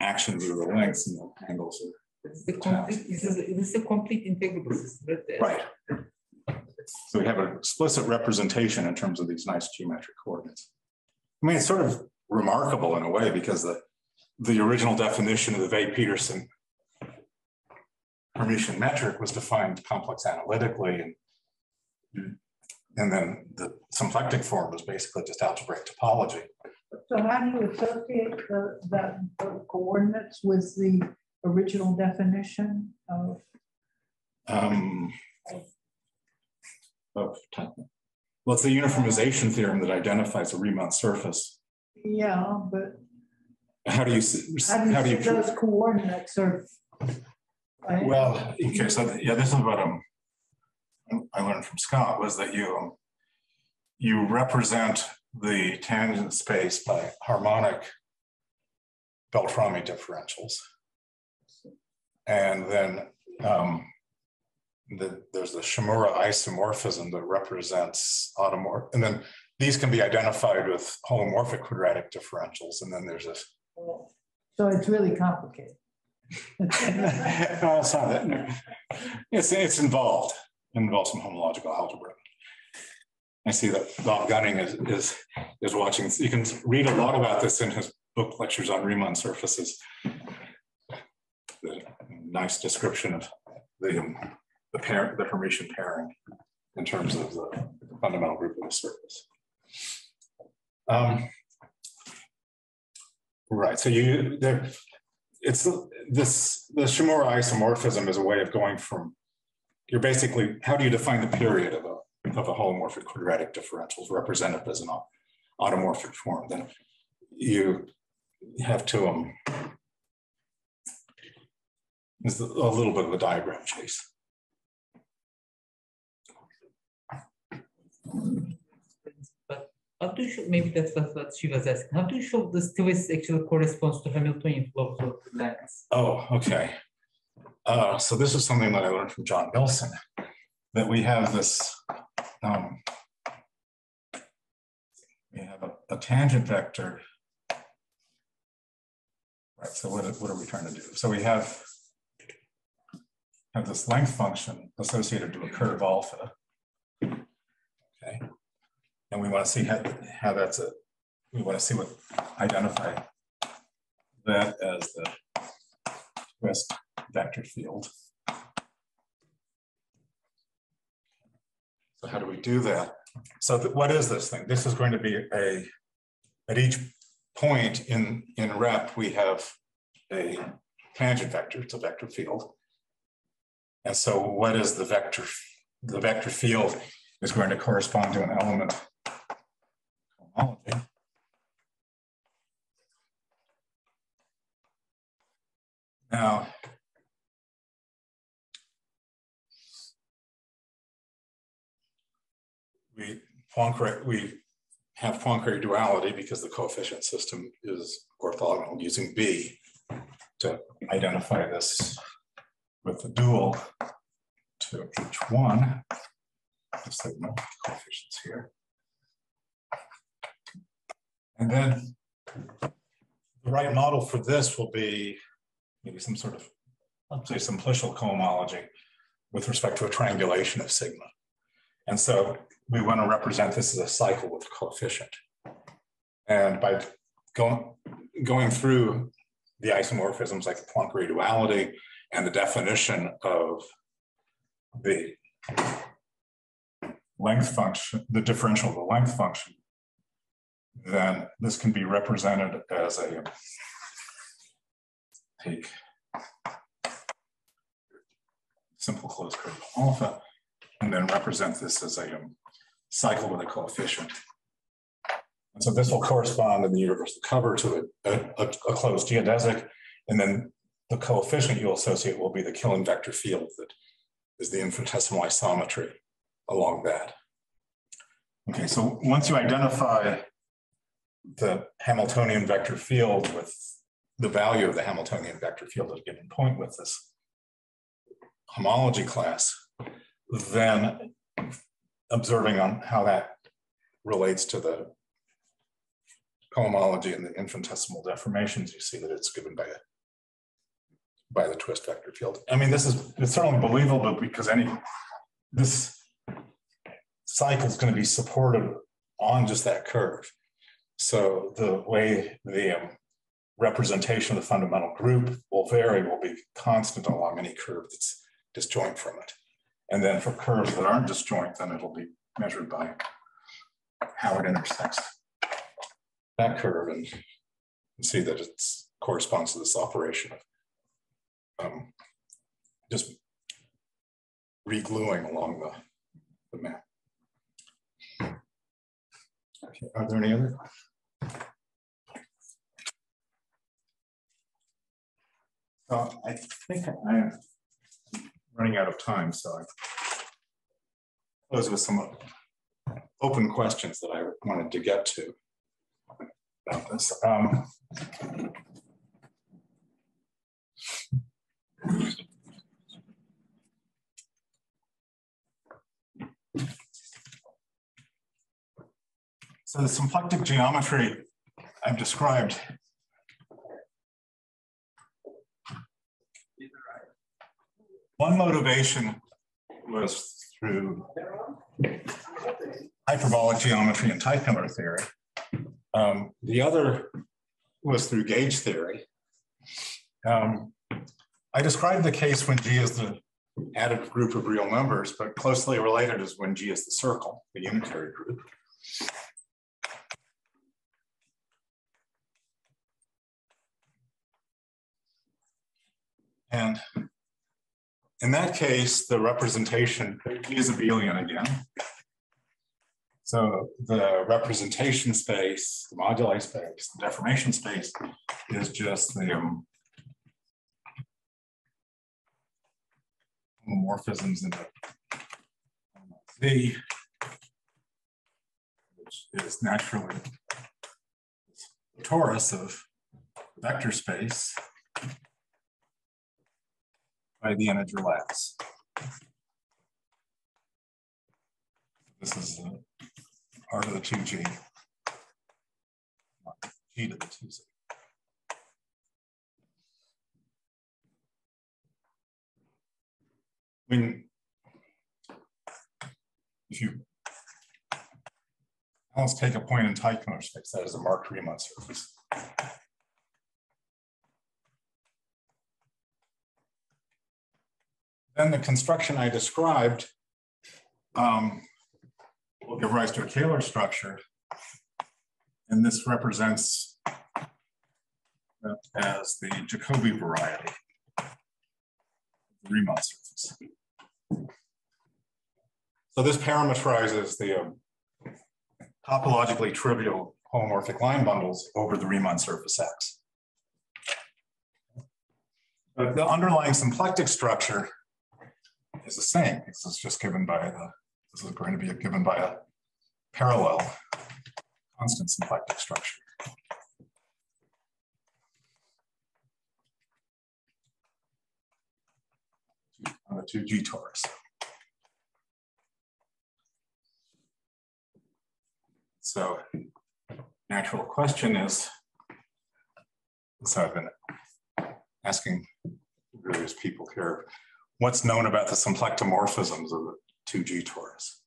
actions are the lengths and the angles It's the complete, this is, this is a complete integrable system, right? So we have an explicit representation in terms of these nice geometric coordinates. I mean, it's sort of remarkable in a way because the, the original definition of the Weil-Petersson Hermitian metric was defined complex analytically and and then the symplectic form is basically just algebraic topology. So how do you associate the, that the coordinates with the original definition of? Um, of time. Well, it's the uniformization theorem that identifies a Riemann surface. Yeah, but How do you, how do you, how do you? those coordinates are? Well, okay, so yeah, this is what um I learned from Scott was that you you represent the tangent space by harmonic Beltrami differentials. And then um the, there's the Shimura isomorphism that represents automorph, and then these can be identified with holomorphic quadratic differentials, and then there's this So it's really complicated. no, it's not that. It's, it's involved, involves some homological algebra. I see that Bob Gunning is, is, is watching. You can read a lot about this in his book lectures on Riemann surfaces. The nice description of the, um, the parent, the Hermitian pairing in terms of the fundamental group of the surface. Um, Right, so you, there, it's this, the Shimura isomorphism is a way of going from, you're basically, how do you define the period of a, of a holomorphic quadratic differential represented as an automorphic form, then you have to, um, is a little bit of a diagram chase. But how do you show, maybe that's what, what she was asking, how do you show this twist actually corresponds to Hamiltonian flows of the lengths? Oh, okay. Uh, so this is something that I learned from John Millson, that we have this, um, we have a, a tangent vector. Right, so what, what are we trying to do? So we have have this length function associated to a curve alpha. Okay. And we want to see how, how that's a, we want to see what, identify that as the twist vector field. So how do we do that? So th- what is this thing? This is going to be a, at each point in, in rep, we have a tangent vector, it's a vector field. And so what is the vector? The vector field is going to correspond to an element homology. Now, we Poincare, we have Poincare duality because the coefficient system is orthogonal using B to identify this with the dual to H1. Just like no coefficients here. And then the right model for this will be maybe some sort of, let's say, simplicial cohomology with respect to a triangulation of sigma. And so we want to represent this as a cycle with a coefficient. And by going, going through the isomorphisms like the Poincare duality and the definition of the length function, the differential of the length function, then this can be represented as a take simple closed curve alpha, and then represent this as a um, cycle with a coefficient. And so this will correspond in the universal cover to a, a, a closed geodesic, and then the coefficient you'll associate will be the Killing vector field that is the infinitesimal isometry along that. Okay, so once you identify the Hamiltonian vector field with the value of the Hamiltonian vector field at a given point with this homology class, then observing on how that relates to the cohomology and the infinitesimal deformations, you see that it's given by a by the twist vector field. I mean, this is it's certainly believable because any this cycle is going to be supported on just that curve. So the way the um, representation of the fundamental group will vary, will be constant along any curve that's disjoint from it. And then for curves that aren't disjoint, then it'll be measured by how it intersects that curve and see that it corresponds to this operation of um, just regluing along the, the map. Okay, are there any other? Uh, I think I running out of time, so I close with some open questions that I wanted to get to about this. Um, so the symplectic geometry I've described one motivation was through hyperbolic geometry and Teichmüller theory. Um, the other was through gauge theory. Um, I described the case when G is the additive group of real numbers, but closely related is when G is the circle, the unitary group. And in that case, the representation is abelian again. So the representation space, the moduli space, the deformation space is just the um, homomorphisms in the Z, which is naturally the torus of vector space by the integer lattice. This is the part of the 2G. G to the 2Z. When if you let's take a point in Teichmüller space, that is a marked Riemann surface. Then the construction I described um, will give rise to a Kähler structure. And this represents as the Jacobi variety, of the Riemann surface. So this parameterizes the um, topologically trivial holomorphic line bundles over the Riemann surface X. But the underlying symplectic structure is the same. This is just given by the, this is going to be given by a parallel constant symplectic structure. On the 2G torus. So natural question is, so I've been asking various people here, what's known about the symplectomorphisms of the 2G torus?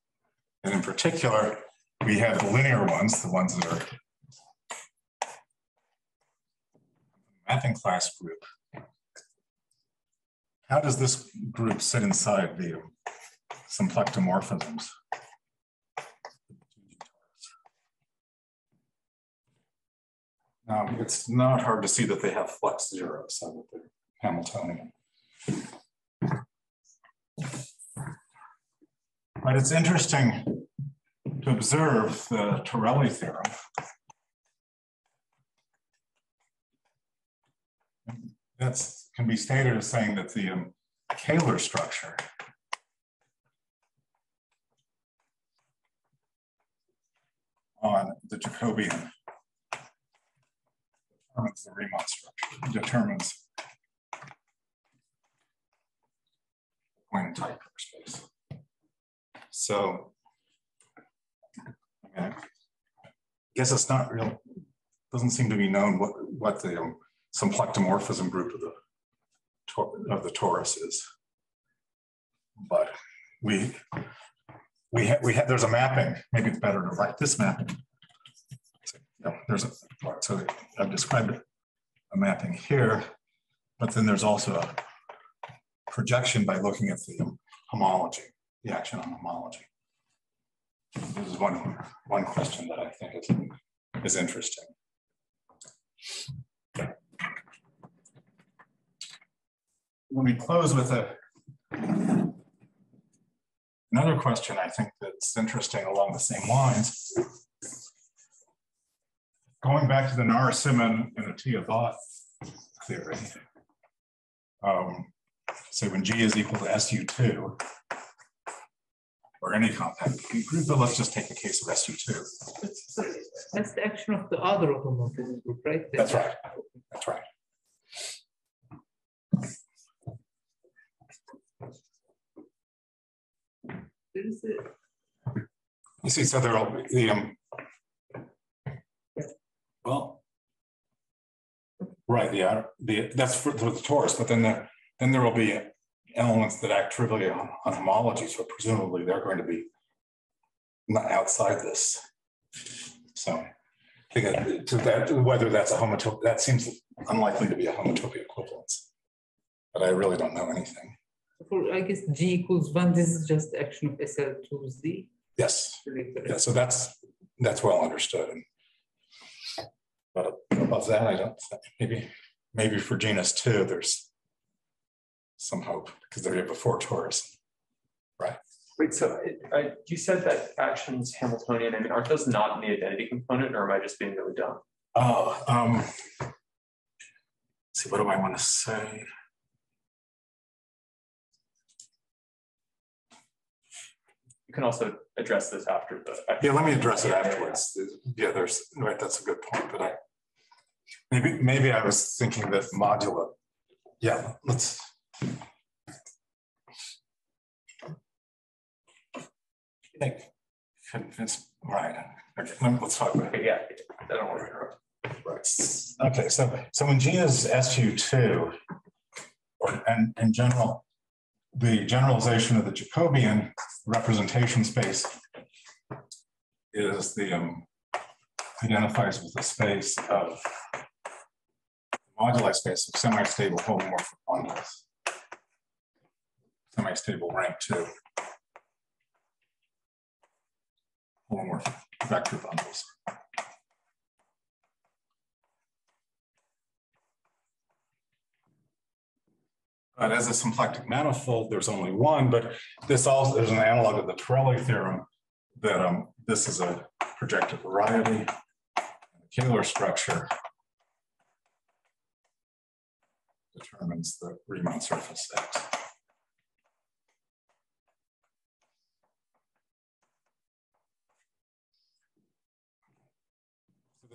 And in particular, we have the linear ones, the ones that are mapping class group. How does this group sit inside the symplectomorphisms? Um, it's not hard to see that they have flux zero, so that they're Hamiltonian. But it's interesting to observe the Torelli theorem. That can be stated as saying that the um, Kähler structure on the Jacobian determines the Riemann structure, determines point in Teich space. So. I Guess it's not real, doesn't seem to be known what, what the um, symplectomorphism group of the of the torus is. But we, we have, we have, there's a mapping, maybe it's better to write this mapping. There's a, so I've described a mapping here, but then there's also a projection by looking at the homology, the action on homology. This is one, one question that I think is, is interesting. Let me close with a another question I think that's interesting along the same lines. Going back to the Narasimhan and Atiyah Bott theory. Um, so when G is equal to SU2, or any compact group, but let's just take the case of SU2. That's that's the action of the other automorphism group, right? That's right. That's right. There is a, You see, so there'll be the, um, well, right, the, uh, the, that's for for the torus, but then the, then there will be elements that act trivially on, on homology, so presumably they're going to be not outside this. So I think that- to that, whether that's a homotopy, that seems unlikely to be a homotopy equivalence. But I really don't know anything. for, I guess G equals one, this is just the action of SL two Z. Yes, yeah, so that's, that's well understood. and But above that, I don't, maybe, maybe for genus two, there's some hope because they're here before tourism, right? Wait, so uh, you said that action's Hamiltonian. I mean, aren't those not in the identity component, or am I just being really dumb? Oh, um. See, what do I want to say? You can also address this after the. Yeah, let me address it afterwards. Yeah, there's, right, that's a good point, but I. Maybe, maybe I was thinking that modulo. Yeah, let's. I think, convince, right, okay, let's talk about it. Yeah, I don't want to interrupt. Right. Okay, so, so when G is SU two, and in general, the generalization of the Jacobian representation space is the, um, identifies with the space of moduli space of semi-stable holomorphic bundles. Semi-stable rank two. Holomorphic vector bundles. But as a symplectic manifold, there's only one, but this also, there's an analog of the Torelli theorem that um, this is a projective variety, the Kähler structure determines the Riemann surface X.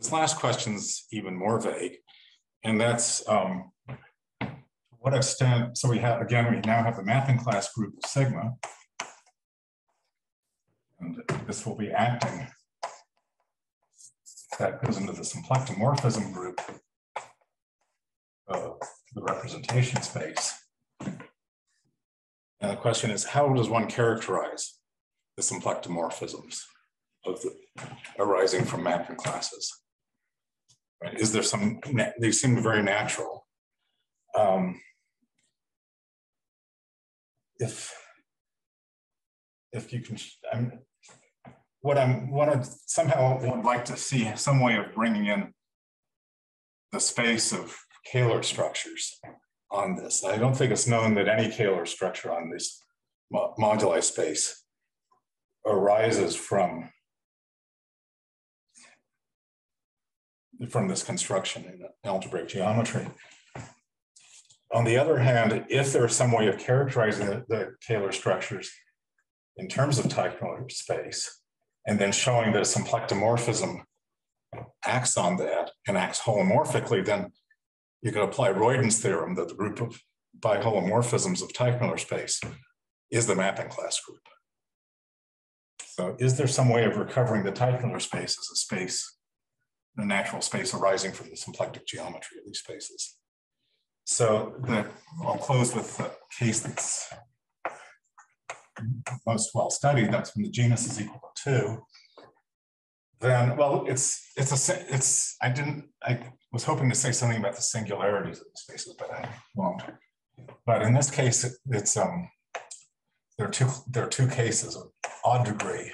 This last question's even more vague, and that's um, to what extent, so we have, again, we now have the mapping class group sigma. And this will be acting. That goes into the symplectomorphism group of the representation space. And the question is, how does one characterize the symplectomorphisms of the arising from mapping classes? Right, Is there some, they seem very natural. Um, if if you can, I'm, what I'm, what I somehow would like to see some way of bringing in the space of Kähler structures on this. I don't think it's known that any Kähler structure on this mo- moduli space arises from from this construction in algebraic geometry. On the other hand, if there's some way of characterizing the, the Kähler structures in terms of Teichmüller space, and then showing that a symplectomorphism acts on that and acts holomorphically, then you could apply Royden's theorem that the group of biholomorphisms of Teichmüller space is the mapping class group. So is there some way of recovering the Teichmüller space as a space, the natural space arising from the symplectic geometry of these spaces? So the, I'll close with the case that's most well studied, that's when the genus is equal to two. Then, well, it's, it's a, it's, I didn't, I was hoping to say something about the singularities of the spaces, but I won't. But in this case, it- it's, um, there are two, there are two cases of odd degree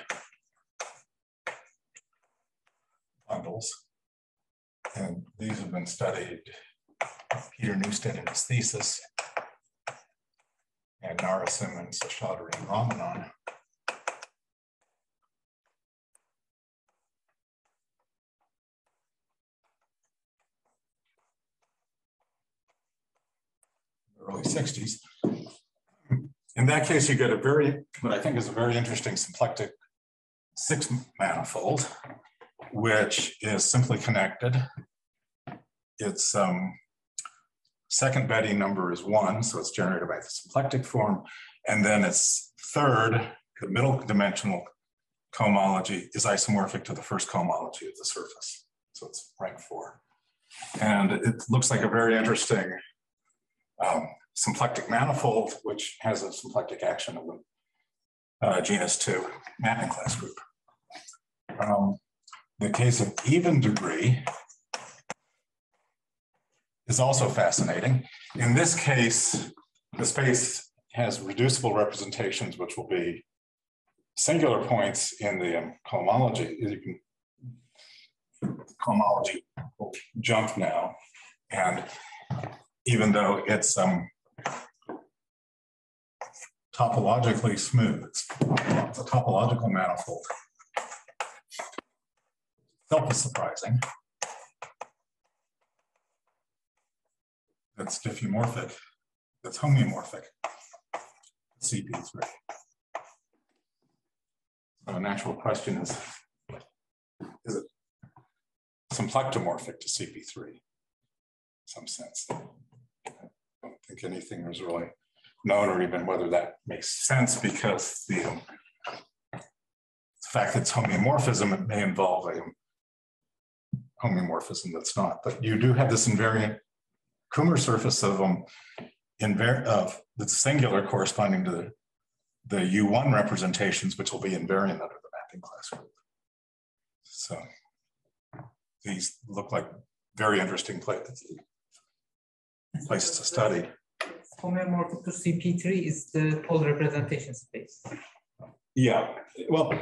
bundles. And these have been studied, Peter Newstead in his thesis, and Narasimhan Seshadri and Ramanan. Early sixties. In that case, you get a very, what I think is a very interesting symplectic six manifold, which is simply connected. Its um, second Betti number is one, so it's generated by the symplectic form. And then its third, the middle dimensional cohomology is isomorphic to the first cohomology of the surface. So it's rank four. And it looks like a very interesting um, symplectic manifold, which has a symplectic action of the uh, genus two mapping class group. Um, the case of even degree is also fascinating. In this case, the space has reducible representations, which will be singular points in the um, cohomology. You can cohomology will jump now, and even though it's um, topologically smooth, it's, it's a topological manifold. Self is surprising. That's diffeomorphic, that's homeomorphic. CP3. So a natural question is, is it symplectomorphic to CP3? In some sense. I don't think anything is really known or even whether that makes sense because the um, fact that it's homeomorphism, it may involve a homeomorphism that's not, but you do have this invariant Kummer surface of um, invar of the singular corresponding to the, the U1 representations, which will be invariant under the mapping class group. So these look like very interesting places, places to study. Homeomorphic to CP3 is the whole representation space. Yeah, well,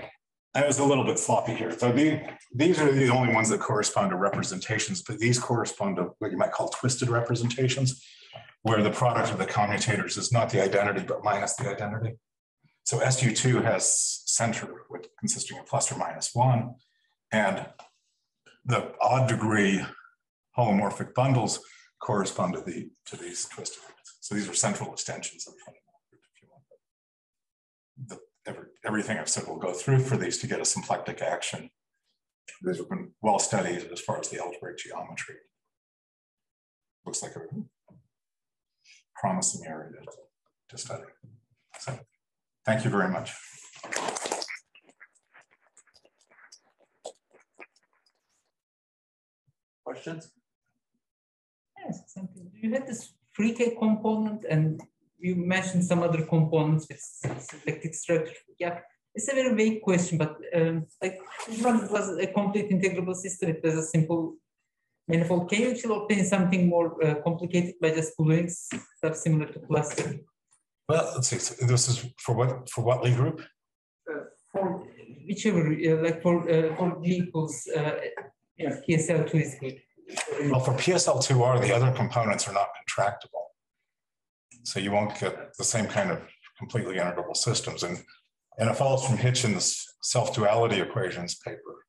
I was a little bit sloppy here. So the, these are the only ones that correspond to representations, but these correspond to what you might call twisted representations, where the product of the commutators is not the identity, but minus the identity. So SU2 has center, consisting of plus or minus one, and the odd degree holomorphic bundles correspond to the to these twisted. So these are central extensions of the group, if you want. The every, everything I've said will go through for these to get a symplectic action. These have been well studied as far as the algebraic geometry. Looks like a promising area to, to study. So thank you very much. Questions? Yes, something. You had this free K component and you mentioned some other components with symplectic structure. Yeah, it's a very vague question, but um, like was a complete integrable system. It was a simple manifold. Can you actually obtain something more uh, complicated by just gluing stuff similar to cluster? Well, let's see. So this is for what for what Lie group? Uh, for whichever, uh, like for uh, for equals, uh, yeah, PSL two is good. Well, for PSL2R, the other components are not contractible. So you won't get the same kind of completely integrable systems. And, and it follows from Hitchin's self-duality equations paper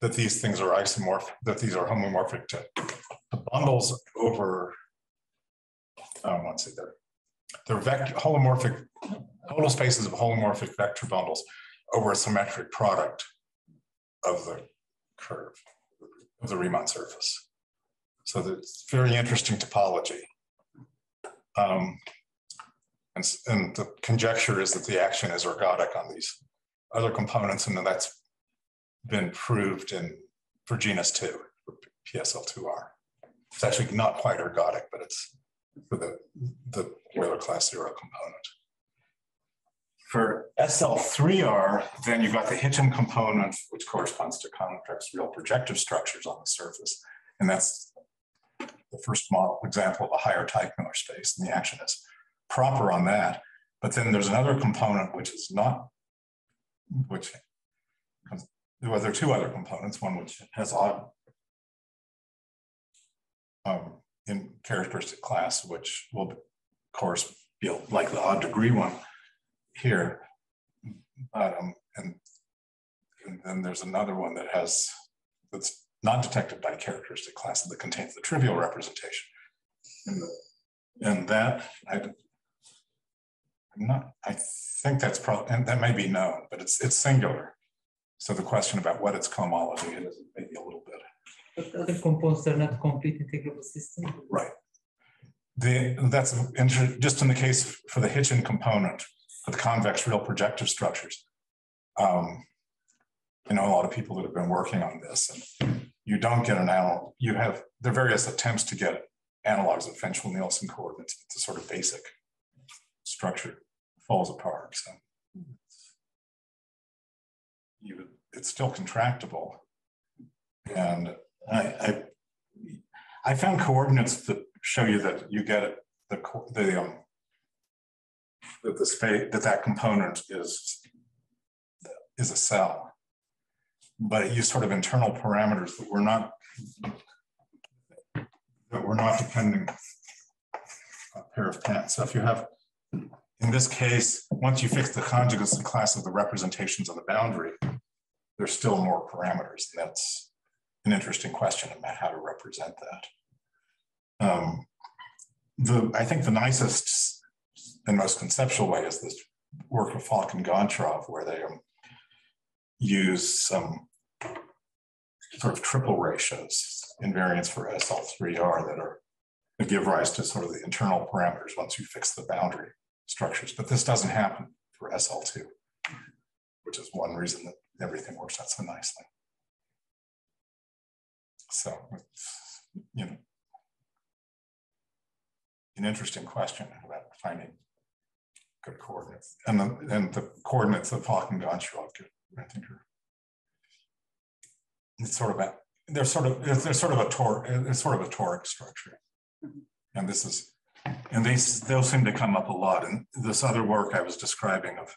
that these things are isomorphic, that these are homomorphic to, to bundles over, um, let's see, they're, they're vector holomorphic, total spaces of holomorphic vector bundles over a symmetric product of the curve of the Riemann surface. So that's very interesting topology. Um, And, and the conjecture is that the action is ergodic on these other components, and that's been proved in, for genus two, for PSL2R. It's actually not quite ergodic, but it's for the, the Euler class zero component. For SL3R, then you've got the Hitchin component, which corresponds to convex real projective structures on the surface. And that's the first model example of a higher type Teichmüller space, and the action is proper on that. But then there's another component which is not, which, well, there are two other components, one which has odd um, in characteristic class, which will of course be like the odd degree one here. But, um, and, and then there's another one that has, that's not detected by characteristic class that contains the trivial representation. And, and that, I, I'm not, I think that's probably, and that may be known, but it's, it's singular. So the question about what its cohomology is, maybe a little bit. But the other components are not complete integrable systems. Right. The, that's just in the case for the Hitchin component, for the convex real projective structures. Um, I know a lot of people that have been working on this and you don't get an analog, you have, are various attempts to get analogs of Fenchel-Nielsen coordinates. It's a sort of basic structure falls apart, so. You, it's still contractible. And I, I, I found coordinates that show you that you get the, the, um, that the space, that that component is, is a cell. But it used sort of internal parameters that were not, that were not depending on a pair of pants. So if you have, in this case, once you fix the conjugates and class of the representations on the boundary, there's still more parameters. And that's an interesting question about how to represent that. Um, the, I think the nicest and most conceptual way is this work of Fock and Goncharov, where they um, use some sort of triple ratios invariants for SL3R that are that give rise to sort of the internal parameters once you fix the boundary structures. But this doesn't happen for SL2, which is one reason that everything works out so nicely. So, you know, an interesting question about finding good coordinates. And the, and the coordinates of Fock and Goncharov, I think are it's sort of a, they're sort of, they're sort of a tor, it's sort of a toric structure. And this is, and these, they'll seem to come up a lot. And this other work I was describing of,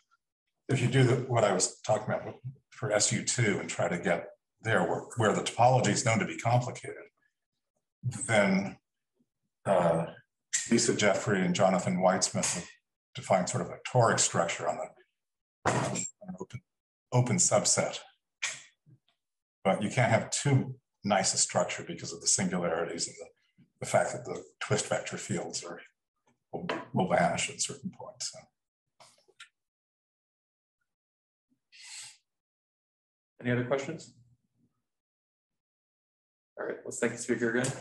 if you do the, what I was talking about for SU2 and try to get there where, where the topology is known to be complicated, then uh, Lisa Jeffrey and Jonathan have defined sort of a toric structure on, the on open, open subset. But you can't have too nice a structure because of the singularities and the, the fact that the twist vector fields are will, will vanish at certain points. So. Any other questions? All right, let's thank the speaker again.